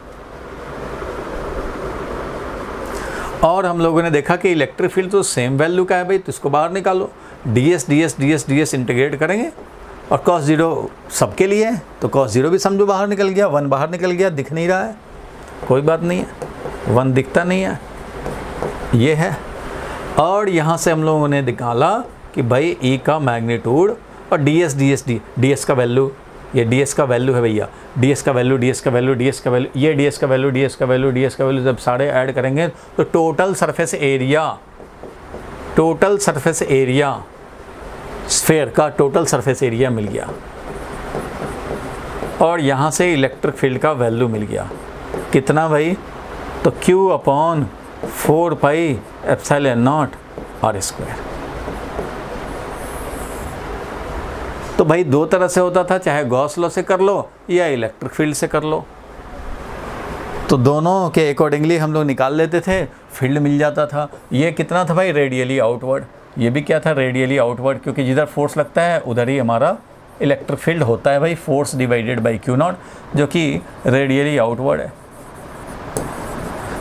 और हम लोगों ने देखा कि इलेक्ट्रिक फ़ील्ड तो सेम वैल्यू का है भाई तो इसको बाहर निकालो। D S D S D S D S integrate करेंगे। और कॉस ज़ीरो सबके लिए है तो कॉस ज़ीरो भी समझो बाहर निकल गया वन बाहर निकल गया, दिख नहीं रहा है। कोई बात नहीं है वन दिखता नहीं है। ये है। और यहाँ से हम लोगों ने निकाला कि भाई ई e का मैग्नीट्यूड और D S D S D D S का वैल्यू ये डी का वैल्यू है भैया। डी एस का वैल्यू डी एस का वैल्यू डी एस का वैल्यू ये डी एस का वैल्यू डी एस का वैल्यू डी एस का वैल्यू जब सारे ऐड करेंगे तो total surface area total surface area sphere का टोटल सरफेस एरिया मिल गया। और यहाँ से इलेक्ट्रिक फ़ील्ड का वैल्यू मिल गया। कितना भाई? तो Q upon four pi epsilon not R square तो भाई दो तरह से होता था, चाहे गॉस लॉ से कर लो या इलेक्ट्रिक फ़ील्ड से कर लो। तो दोनों के अकॉर्डिंगली हम लोग निकाल लेते थे, फ़ील्ड मिल जाता था। ये कितना था भाई रेडियली आउटवर्ड ये भी क्या था रेडियली आउटवर्ड क्योंकि जिधर फोर्स लगता है, उधर ही हमारा इलेक्ट्रिक फ़ील्ड होता है भाई force divided by Q not जो कि रेडियली आउटवर्ड है।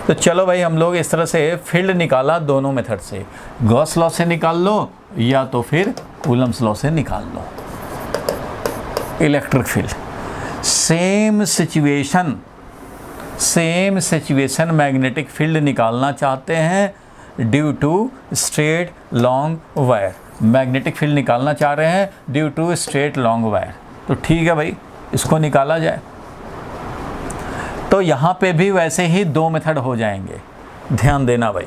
तो चलो भाई, हम लोग इस तरह से फ़ील्ड निकाला दोनों मेथड से। गॉस लॉ से निकाल लो या तो फिर कूलम्स लॉ से निकाल लो। Electric field same situation same situation magnetic field निकालना चाहते हैं due to straight long wire magnetic field निकालना चाह रहे हैं due to straight long wire तो ठीक है भाई, इसको निकाला जाए। तो यहाँ पे भी वैसे ही दो मेथड हो जाएँगे। ध्यान देना भाई।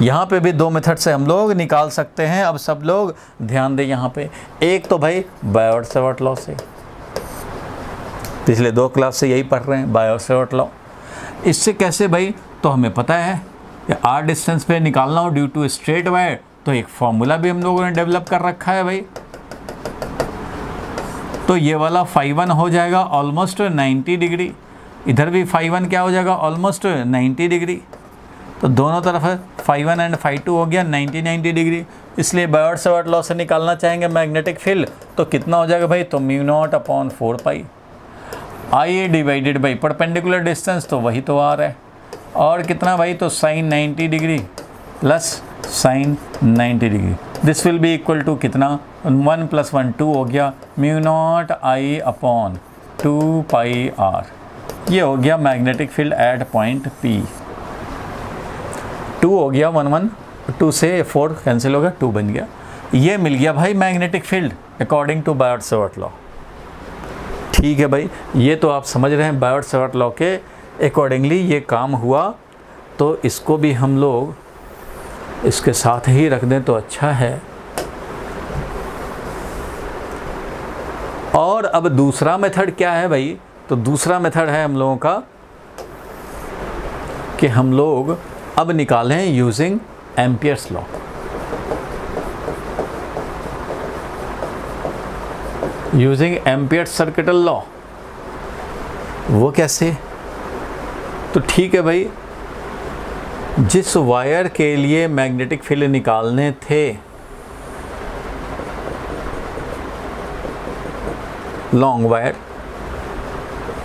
यहाँ पे भी दो मेथड से हम लोग निकाल सकते हैं। अब सब लोग ध्यान दें यहाँ पे। एक तो भाई बायोट सेवट लॉ से। पिछले दो क्लास से यही पढ़ रहे हैं बायो सेवट लॉ इससे कैसे भाई? तो हमें पता है कि आर डिस्टेंस पे निकालना हो ड्यू टू स्ट्रेट वायर तो एक फॉर्मूला भी हम लोगों ने डेवलप कर रखा है भाई। तो ये वाला फाइव वन हो जाएगा ऑलमोस्ट 90 डिग्री। इधर भी फाइव वन क्या हो जाएगा? Almost 90 degree. तो दोनों तरफ़ five one and five two हो गया 90 90 डिग्री इसलिए बायोट सवर्ट लॉ से निकालना चाहेंगे मैग्नेटिक फ़ील्ड तो कितना हो जाएगा भाई? तो mu not upon four pi I A divided by perpendicular distance तो वही तो आ रहा है। और कितना भाई? तो sine 90 degree plus sine 90 degree this will be equal to कितना? वन प्लस वन टू हो गया। Mu naught I upon two pi R ये हो गया magnetic field at point P two हो गया, वन वन, टू से फोर कैंसिल हो गया, टू बन गया। ये मिल गया भाई magnetic field according to Biot Savart law ठीक है भाई, ये तो आप समझ रहे हैं बायोट सेवर्ट लॉ के अकॉर्डिंगली ये काम हुआ। तो इसको भी हम लोग इसके साथ ही रख दें तो अच्छा है। और अब दूसरा मेथड क्या है भाई? तो दूसरा मेथड है हम लोगों का कि हम लोग अब निकालें using Ampere's law using Ampere circuital law वो कैसे? तो ठीक है भाई। जिस वायर के लिए मैग्नेटिक फ़ील्ड निकालने थे long wire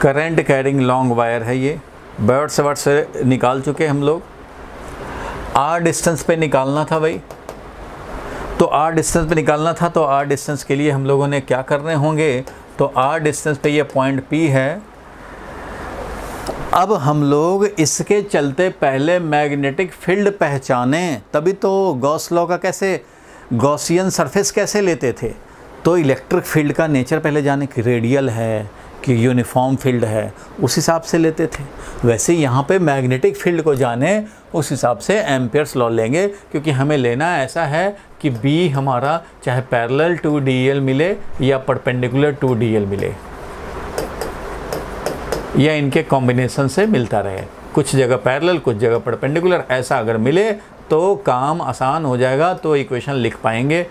current carrying long wire है ये। बर्ड से वर्ड से निकाल चुके हम लोग। आर डिस्टेंस पे निकालना था भाई। तो आर डिस्टेंस पे निकालना था तो आर डिस्टेंस के लिए हम लोगों ने क्या करने होंगे? तो आर डिस्टेंस पे ये पॉइंट पी है। अब हम लोग इसके चलते पहले मैग्नेटिक फ़ील्ड पहचाने, तभी तो गॉस लॉ का कैसे, गॉसियन सरफेस कैसे लेते थे? तो इलेक्ट्रिक फ़ील्ड का नेचर पहले जाने कि रेडियल है कि यूनिफॉर्म फ़ील्ड है, उस हिसाब से लेते थे। वैसे यहाँ पे मैग्नेटिक फ़ील्ड को जाने, उस हिसाब से एम्पियर्स लॉ लेंगे, क्योंकि हमें लेना ऐसा है कि बी हमारा चाहे पैरेलल टू डीएल मिले या परपेंडिकुलर टू डीएल मिले। या इनके कॉम्बिनेशन से मिलता रहे। कुछ जगह पैरेलल कुछ जगह परपेंडिकुलर ऐसा अगर मिले तो काम आसान हो जाएगा तो इक्वेशन लिख पाएँगे।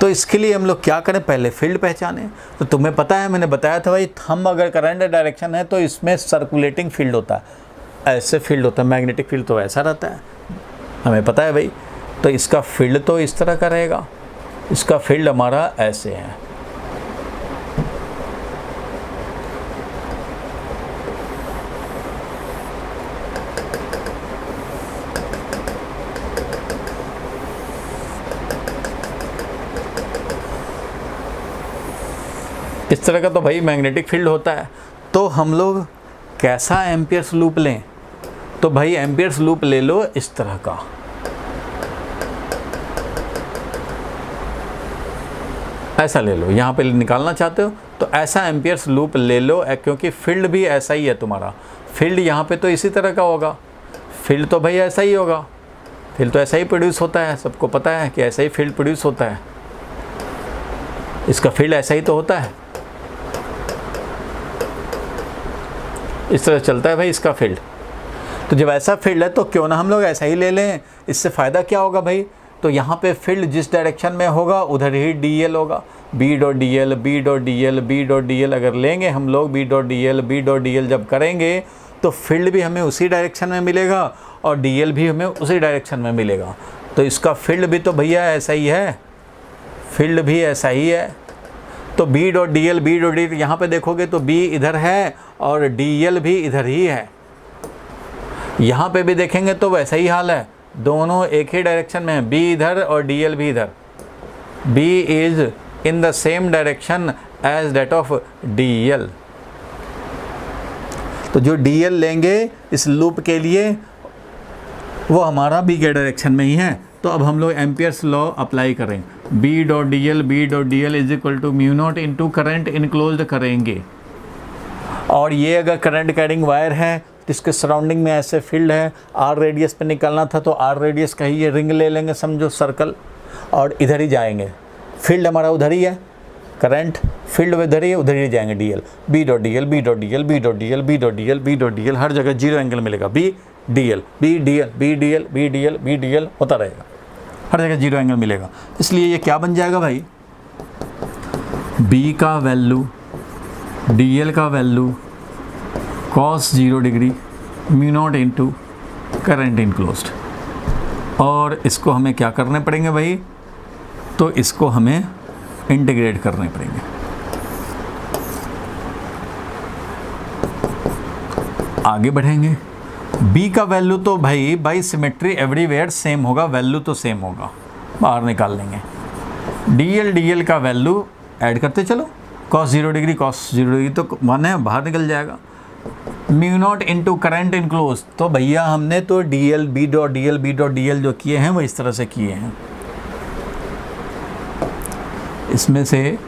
तो इसके लिए हम लोग क्या करें? पहले फ़ील्ड पहचाने। तो तुम्हें पता है, मैंने बताया था भाई थम अगर करंट डायरेक्शन है तो इसमें सर्कुलेटिंग फ़ील्ड होता है। ऐसे फ़ील्ड होता है मैग्नेटिक फ़ील्ड तो ऐसा रहता है। हमें पता है भाई। तो इसका फ़ील्ड तो इस तरह का रहेगा। इसका फ़ील्ड हमारा ऐसे है। इस तरह का तो भाई मैग्नेटिक फ़ील्ड होता है। तो हम लोग कैसा एम्पियर्स लूप लें? तो भाई एम्पियर्स लूप ले लो इस तरह का। ऐसा ले लो, यहाँ पे निकालना चाहते हो? तो ऐसा एम्पियर्स लूप ले लो क्योंकि फ़ील्ड भी ऐसा ही है तुम्हारा। फ़ील्ड यहाँ पे तो इसी तरह का होगा। फ़ील्ड तो भाई ऐसा ही होगा। फ़ील्ड तो ऐसा ही प्रोड्यूस होता है, सबको पता है कि ऐसा ही फ़ील्ड प्रोड्यूस होता है। इसका फ़ील्ड ऐसा ही तो होता है। इस तरह चलता है भाई इसका फ़ील्ड। तो जब ऐसा फ़ील्ड है तो क्यों ना हम लोग ऐसा ही ले लें? इससे फ़ायदा क्या होगा भाई? तो यहाँ पे फ़ील्ड जिस डायरेक्शन में होगा, उधर ही डी एल होगा। B dot D L B dot D L B dot D L अगर लेंगे हम लोग B dot D L B dot D L जब करेंगे तो फ़ील्ड भी हमें उसी डायरेक्शन में मिलेगा और डी एल भी हमें उसी डायरेक्शन में मिलेगा। तो इसका फ़ील्ड भी तो भैया ऐसा ही है। फ़ील्ड भी ऐसा ही है। तो B dot D L B dot D यहाँ पर देखोगे तो बी इधर है और डी एल भी इधर ही है। यहाँ पे भी देखेंगे तो वैसा ही हाल है। दोनों एक ही डायरेक्शन में है बी इधर और डी एल भी इधर। B is in the same direction as that of D L तो जो डी एल लेंगे इस लूप के लिए, वो हमारा बी के डायरेक्शन में ही है। तो अब हम लोग एम्पियर्स लॉ अप्लाई करें। B dot D L B dot D L is equal to mu not into current enclose करेंगे और ये अगर करंट कैरिंग वायर है तो इसके सराउंडिंग में ऐसे फ़ील्ड है आर रेडियस पे निकलना था तो आर रेडियस का ही ये रिंग ले लेंगे समझो सर्कल और इधर ही जाएँगे फ़ील्ड हमारा उधर ही है करंट फ़ील्ड उधर ही है उधर ही जाएँगे D L B dot D L B dot D L B dot D L B dot D L B dot D L हर जगह ज़ीरो एंगल मिलेगा B D L B D L B D L B D L B D L होता रहेगा हर जगह zero angle मिलेगा। इसलिए ये क्या बन जाएगा भाई? बी का वैल्यू डी एल का value cos zero degree mu not into current enclose और इसको हमें क्या करने पड़ेंगे भाई? तो इसको हमें इंटीग्रेट करने पड़ेंगे। आगे बढ़ेंगे। B का वैल्यू तो भाई बाई सिमेट्री एवरीवेयर सेम होगा वैल्यू तो सेम होगा। बाहर निकाल लेंगे। डी एल डी एल का वैल्यू ऐड करते चलो। Cos zero degree cos zero degree तो वन है, बाहर निकल जाएगा। Mu not into current enclose तो भैया हमने तो D L B dot D L B dot D L जो किए हैं, वो इस तरह से किए हैं। इसमें से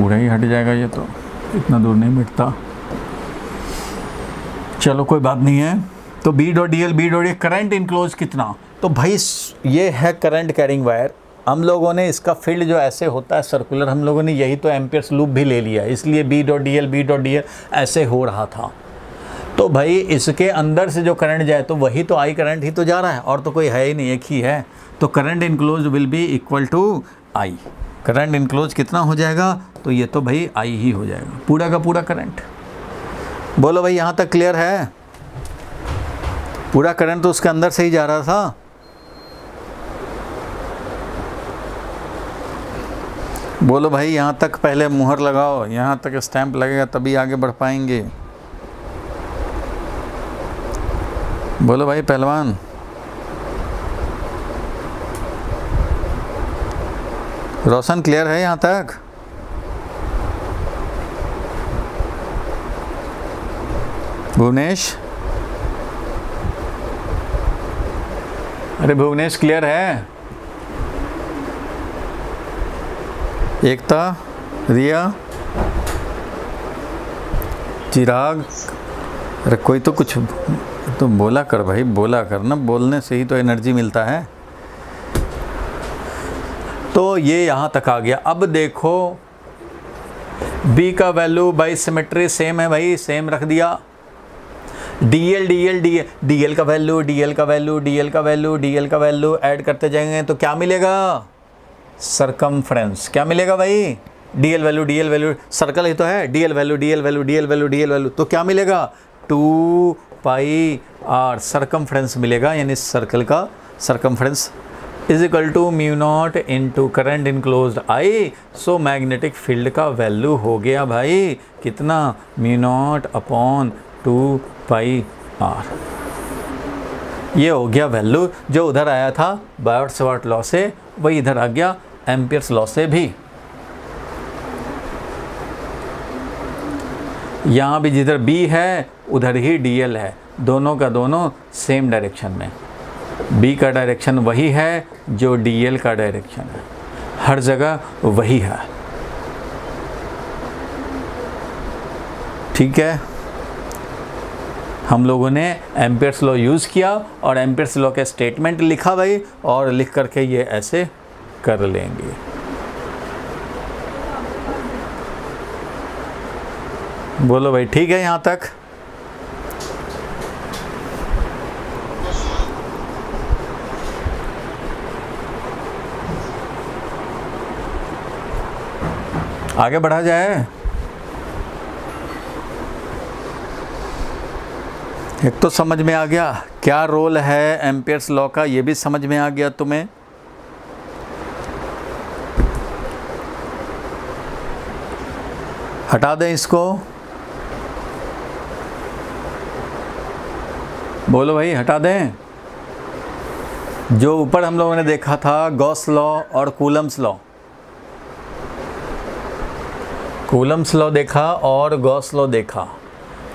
पूरा ही हट जाएगा ये तो। इतना दूर नहीं मिटता। चलो, कोई बात नहीं है। तो B dot D L B dot current enclose कितना? तो भाई, ये है करंट कैरिंग वायर हम लोगों ने इसका फ़ील्ड जो ऐसे होता है सर्कुलर हम लोगों ने यही तो एम्पियर्स लूप भी ले लिया इसलिए B dot D L B dot D L ऐसे हो रहा था। तो भाई, इसके अंदर से जो करंट जाए तो वही तो आई करंट ही तो जा रहा है। और तो कोई है ही नहीं, एक ही है। तो current enclose will be equal to I current enclose कितना हो जाएगा? तो ये तो भाई आई ही हो जाएगा। पूरा का पूरा करंट बोलो भाई, यहाँ तक क्लियर है? पूरा करंट तो उसके अंदर से ही जा रहा था। बोलो भाई, यहाँ तक पहले मुहर लगाओ। यहाँ तक स्टैंप लगेगा, तभी आगे बढ़ पाएँगे। बोलो भाई, पहलवान। रोशन क्लियर है यहाँ तक? भुवनेश? अरे भुवनेश क्लियर है? एकता, रिया? चिराग? अरे कोई तो कुछ तो बोला कर भाई, बोला कर ना, बोलने से ही तो एनर्जी मिलता है। तो ये यहाँ तक आ गया। अब देखो बी का वैल्यू बाई सिमेट्री सेम है भाई सेम रख दिया। D L D L D D L का वैल्यू डी एल का वैल्यू डी एल का वैल्यू डीएल का वैल्यू ऐड करते जाएँगे तो क्या मिलेगा सरकमफ्रेंस क्या मिलेगा भाई D L value D L value circle ही तो है D L value D L value D L value D L value तो क्या मिलेगा टू पाई आर सरकमफ्रेंस मिलेगा यानी सर्कल का circumference is equal to mu not into current enclose I so magnetic field का value हो गया भाई कितना mu not upon two pi R. ये हो गया वैल्यू, जो उधर आया था बायोट लॉ से, वही इधर आ गया एम्पियर्स लॉ से भी। यहाँ भी जिधर बी है, उधर ही डी एल है। दोनों का दोनों सेम डायरेक्शन में। बी का डायरेक्शन वही है, जो डी एल का डायरेक्शन है। हर जगह वही है। ठीक है? हम लोगों ने एम्पियर्स लॉ यूज़ किया और एम्पियर्स लॉ के स्टेटमेंट लिखा भाई और लिख करके ये ऐसे कर लेंगे। बोलो भाई, ठीक है यहाँ तक? आगे बढ़ा जाए। एक तो समझ में आ गया। क्या रोल है एम्पेयर्स लॉ का? ये भी समझ में आ गया तुम्हें? हटा दें इसको। बोलो भाई, हटा दें। जो ऊपर हम लोगों ने देखा था, गॉस लॉ और कूलम्स लॉ। कूलम्स लॉ देखा और गॉस लॉ देखा।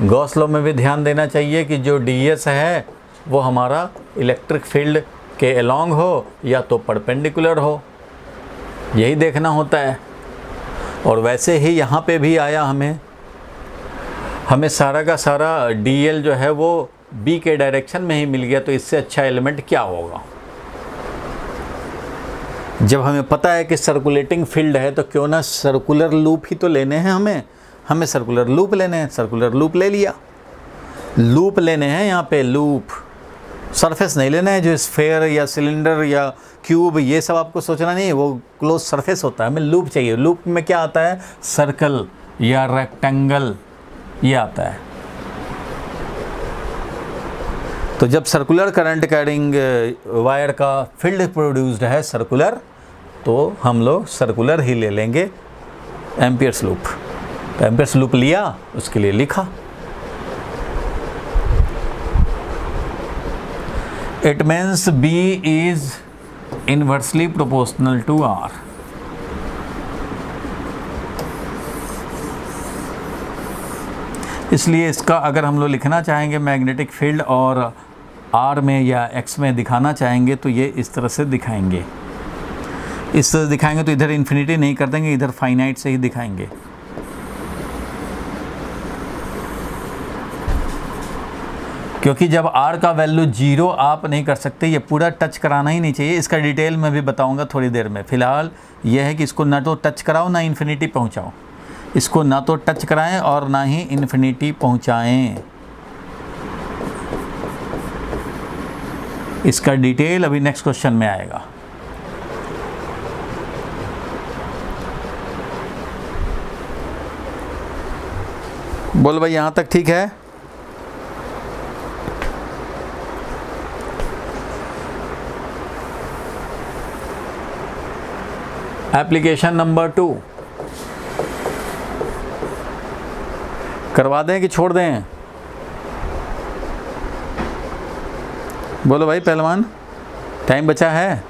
गॉस लॉ में भी ध्यान देना चाहिए कि जो डीएस है, वो हमारा इलेक्ट्रिक फ़ील्ड के अलोंग हो या तो परपेंडिकुलर हो। यही देखना होता है। और वैसे ही यहाँ पे भी आया हमें। हमें सारा का सारा डीएल जो है, वो बी के डायरेक्शन में ही मिल गया तो इससे अच्छा एलिमेंट क्या होगा? जब हमें पता है कि सर्कुलेटिंग फ़ील्ड है तो क्यों ना सर्कुलर लूप ही तो लेने हैं हमें। हमें सर्कुलर लूप लेने हैं सर्कुलर लूप ले लिया। लूप लेने हैं यहाँ पे लूप सरफेस नहीं लेना है, जो स्फेयर या सिलेंडर या क्यूब ये सब आपको सोचना नहीं है वो क्लोज सरफेस होता है। हमें लूप चाहिए। लूप में क्या आता है? सर्कल या रेक्टेंगल ये आता है। तो जब सर्कुलर करंट कैरिंग वायर का फ़ील्ड प्रोड्यूस्ड है सर्कुलर तो हम लोग सर्कुलर ही ले लेंगे एम्पियर्स लूप तो एम्पियर्स लूप लिया, उसके लिए लिखा। It means B is inversely proportional to R इसलिए इसका अगर हम लोग लिखना चाहेंगे मैग्नेटिक फ़ील्ड और आर में या एक्स में दिखाना चाहेंगे तो ये इस तरह से दिखाएँगे। इस तरह दिखाएँगे तो इधर इन्फिनिटी नहीं कर देंगे, इधर फाइनाइट से ही दिखाएँगे। क्योंकि जब आर का वैल्यू ज़ीरो आप नहीं कर सकते, ये पूरा टच कराना ही नहीं चाहिए। इसका डिटेल मैं भी बताऊँगा थोड़ी देर में। फ़िलहाल ये है कि इसको ना तो टच कराओ, ना इन्फिनिटी पहुंचाओ। इसको ना तो टच कराएँ और ना ही इन्फिनिटी पहुंचाएँ। इसका डिटेल अभी नेक्स्ट क्वेश्चन में आएगा। बोल भाई, यहाँ तक ठीक है? एप्लीकेशन नंबर टू करवा दें कि छोड़ दें? बोलो भाई, पहलवान टाइम बचा है?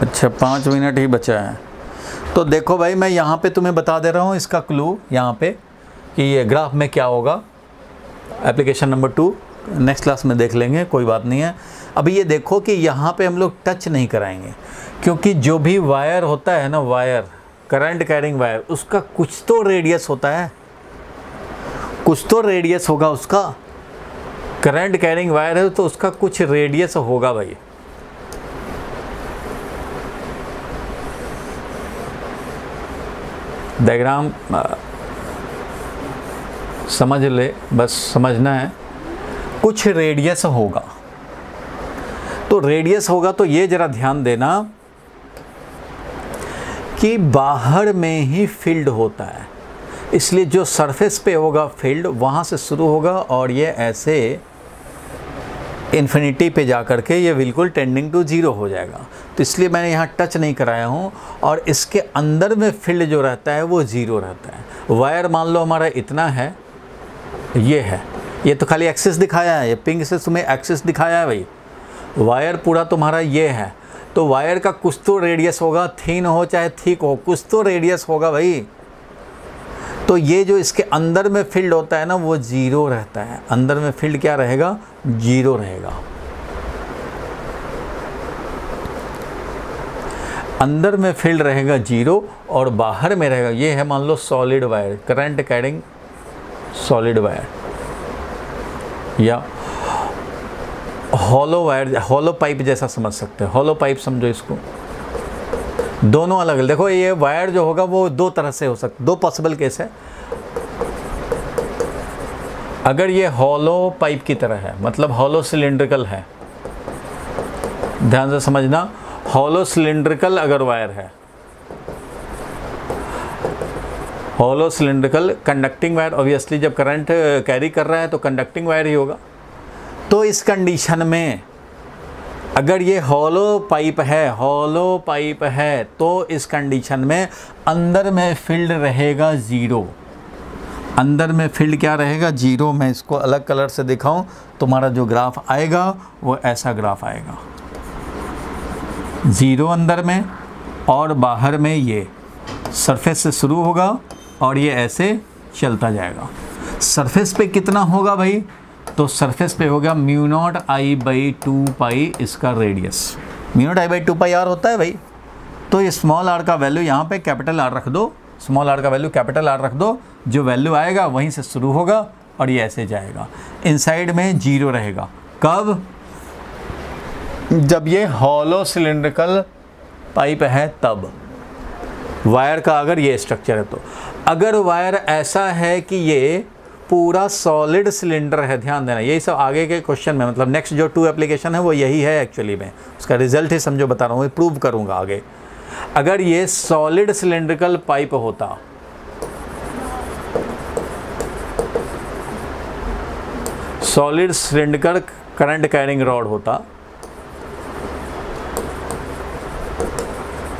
अच्छा पाँच मिनट ही बचा है। तो देखो भाई, मैं यहाँ पे तुम्हें बता दे रहा हूँ इसका क्लू यहाँ पे कि ये ग्राफ में क्या होगा। Application number two next class में देख लेंगे, कोई बात नहीं है। अभी ये देखो कि यहाँ पे हम लोग टच नहीं कराएँगे, क्योंकि जो भी वायर होता है ना वायर करंट कैरिंग वायर उसका कुछ तो रेडियस होता है। कुछ तो रेडियस होगा उसका। करंट कैरिंग वायर है तो उसका कुछ रेडियस होगा भाई। डायग्राम समझ ले, बस समझना है। कुछ रेडियस होगा। तो रेडियस होगा तो ये ज़रा ध्यान देना कि बाहर में ही फ़ील्ड होता है। इसलिए जो सरफेस पे होगा फ़ील्ड वहाँ से शुरू होगा और ये ऐसे इन्फिनिटी पे जा कर के ये बिल्कुल टेंडिंग टू ज़ीरो हो जाएगा। तो इसलिए मैंने यहाँ टच नहीं कराया हूँ और इसके अंदर में फ़ील्ड जो रहता है, वो ज़ीरो रहता है। वायर मान लो हमारा इतना है, ये है। ये तो खाली एक्सेस दिखाया है, ये पिंक से तुम्हें एक्सेस दिखाया है भाई। वायर पूरा तुम्हारा ये है। तो वायर का कुछ तो रेडियस होगा, थीन हो चाहे थिक हो, कुछ तो रेडियस होगा भाई। तो ये जो इसके अंदर में फ़ील्ड होता है ना, वो ज़ीरो रहता है। अंदर में फ़ील्ड क्या रहेगा? ज़ीरो रहेगा। अंदर में फ़ील्ड रहेगा ज़ीरो और बाहर में रहेगा, ये है मान लो solid wire current carrying solid wire या हॉलो वायर हॉलो पाइप जैसा समझ सकते हैं। हॉलो पाइप समझो इसको। दोनों अलग अलग। देखो, ये वायर जो होगा, वो दो तरह से हो सकता दो पॉसिबल केस है। अगर ये हॉलो पाइप की तरह है मतलब हॉलो सिलेंड्रिकल है, ध्यान से समझना हॉलो सिलेंड्रिकल अगर वायर है hollow cylindrical conducting wire obviously जब करंट कैरी कर रहा है तो कंडक्टिंग वायर ही होगा। तो इस कंडीशन में अगर ये हॉलो पाइप है हॉलो पाइप है तो इस कंडीशन में अंदर में फ़ील्ड रहेगा ज़ीरो अंदर में फ़ील्ड क्या रहेगा? ज़ीरो मैं इसको अलग कलर से दिखाऊँ, तुम्हारा जो ग्राफ आएगा, वो ऐसा ग्राफ आएगा। ज़ीरो अंदर में और बाहर में ये सरफेस से शुरू होगा और ये ऐसे चलता जाएगा। सरफेस पे कितना होगा भाई? तो सरफेस पे होगा mu naught I by two pi इसका radius mu naught I by two pi R होता है भाई। तो ये स्मॉल आर का वैल्यू यहाँ पे कैपिटल आर रख दो। स्मॉल आर का वैल्यू कैपिटल आर रख दो। जो वैल्यू आएगा वहीं से शुरू होगा और ये ऐसे जाएगा। इनसाइड में ज़ीरो रहेगा। कब? जब ये हॉलो सिलेंड्रिकल पाइप है तब। वायर का अगर ये स्ट्रक्चर है तो। अगर वायर ऐसा है कि ये पूरा सॉलिड सिलेंडर है, ध्यान देना। यही सब आगे के क्वेश्चन में मतलब नेक्स्ट जो टू एप्लीकेशन है, वो यही है एक्चुअली में। उसका रिज़ल्ट ही समझो बता रहा हूँ प्रूव करूँगा आगे। अगर ये सॉलिड सिलेंड्रिकल पाइप होता solid cylindrical current carrying rod होता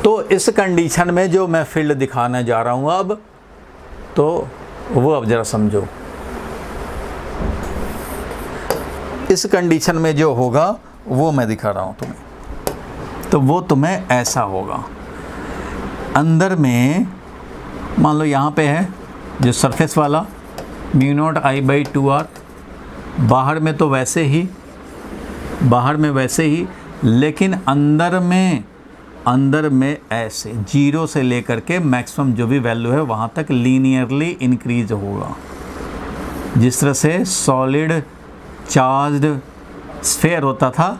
तो इस कंडीशन में जो मैं फ़ील्ड दिखाने जा रहा हूँ अब तो वो अब ज़रा समझो। इस कंडीशन में जो होगा, वो मैं दिखा रहा हूँ तुम्हें। तो वो तुम्हें ऐसा होगा। अंदर में, मान लो यहाँ पे है, जो सरफेस वाला mu naught I by two R बाहर में तो वैसे ही, बाहर में वैसे ही, लेकिन अंदर में अंदर में ऐसे ज़ीरो से लेकर के मैक्सिमम जो भी वैल्यू है, वहाँ तक लीनियरली इंक्रीज होगा। जिस तरह से सॉलिड चार्ज्ड स्फेयर होता था,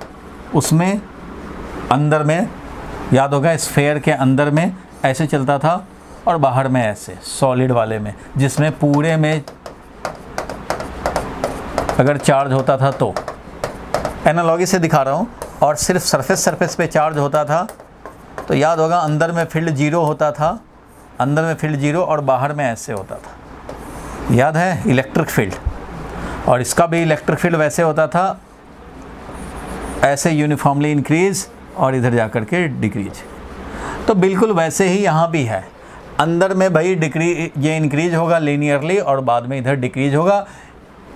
उसमें अंदर में, याद होगा स्फेयर के अंदर में ऐसे चलता था और बाहर में ऐसे सॉलिड वाले में, जिसमें पूरे में अगर चार्ज होता था तो। एनालॉगी से दिखा रहा हूँ, और सिर्फ़ सरफेस सरफेस पे चार्ज होता था तो याद होगा अंदर में फ़ील्ड ज़ीरो होता था, अंदर में फ़ील्ड ज़ीरो और बाहर में ऐसे होता था। याद है? इलेक्ट्रिक फ़ील्ड और इसका भी इलेक्ट्रिक फ़ील्ड वैसे होता था, ऐसे यूनिफॉर्मली इंक्रीज और इधर जा कर के डिक्रीज तो बिल्कुल वैसे ही यहाँ भी है। अंदर में भाई डिक्री ये इंक्रीज होगा लीनियरली और बाद में इधर डिक्रीज होगा।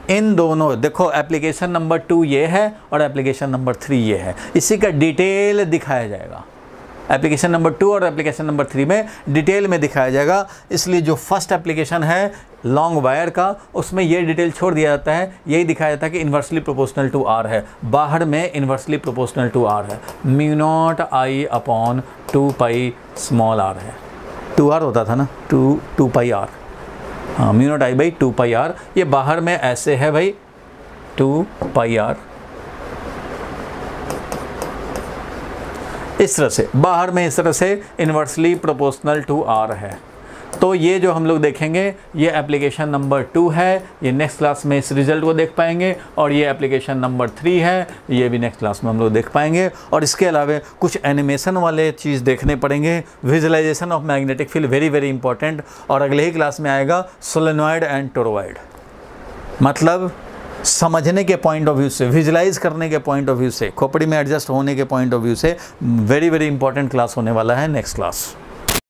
इन दोनों, देखो एप्लीकेशन नंबर टू ये है और एप्लीकेशन नंबर थ्री ये है। इसी का डिटेल दिखाया जाएगा। एप्लीकेशन नंबर टू और एप्लीकेशन नंबर थ्री में डिटेल में दिखाया जाएगा। इसलिए जो फ़र्स्ट एप्लीकेशन है लॉन्ग वायर का उसमें ये डिटेल छोड़ दिया जाता है। यही दिखाया जाता है कि इन्वर्सली प्रोपोर्शनल टू आर है। बाहर में इन्वर्सली प्रोपोर्शनल टू आर है। Mu naught I upon two pi small R है। टू आर होता था ना? टू टू पाई आर हाँ mu naught I by two pi R ये बाहर में ऐसे है भाई। टू पाई आर इस तरह से, बाहर में इस तरह से इन्वर्सली प्रोपोर्शनल टू आर है। तो ये जो हम लोग देखेंगे, ये एप्लीकेशन नंबर टू है, ये नेक्स्ट क्लास में इस रिज़ल्ट को देख पाएँगे, और ये एप्लीकेशन नंबर थ्री है, ये भी नेक्स्ट क्लास में हम लोग देख पाएँगे। और इसके अलावा कुछ एनिमेशन वाले चीज़ देखने पड़ेंगे। Visualization of magnetic field very very important और अगले ही क्लास में आएगा सोलेनॉइड एंड टोरोवाइड मतलब समझने के पॉइंट ऑफ़ व्यू से विजुलाइज करने के पॉइंट ऑफ़ व्यू से, खोपड़ी में एडजस्ट होने के पॉइंट ऑफ़ व्यू से वेरी वेरी इंपॉर्टेंट क्लास होने वाला है नेक्स्ट क्लास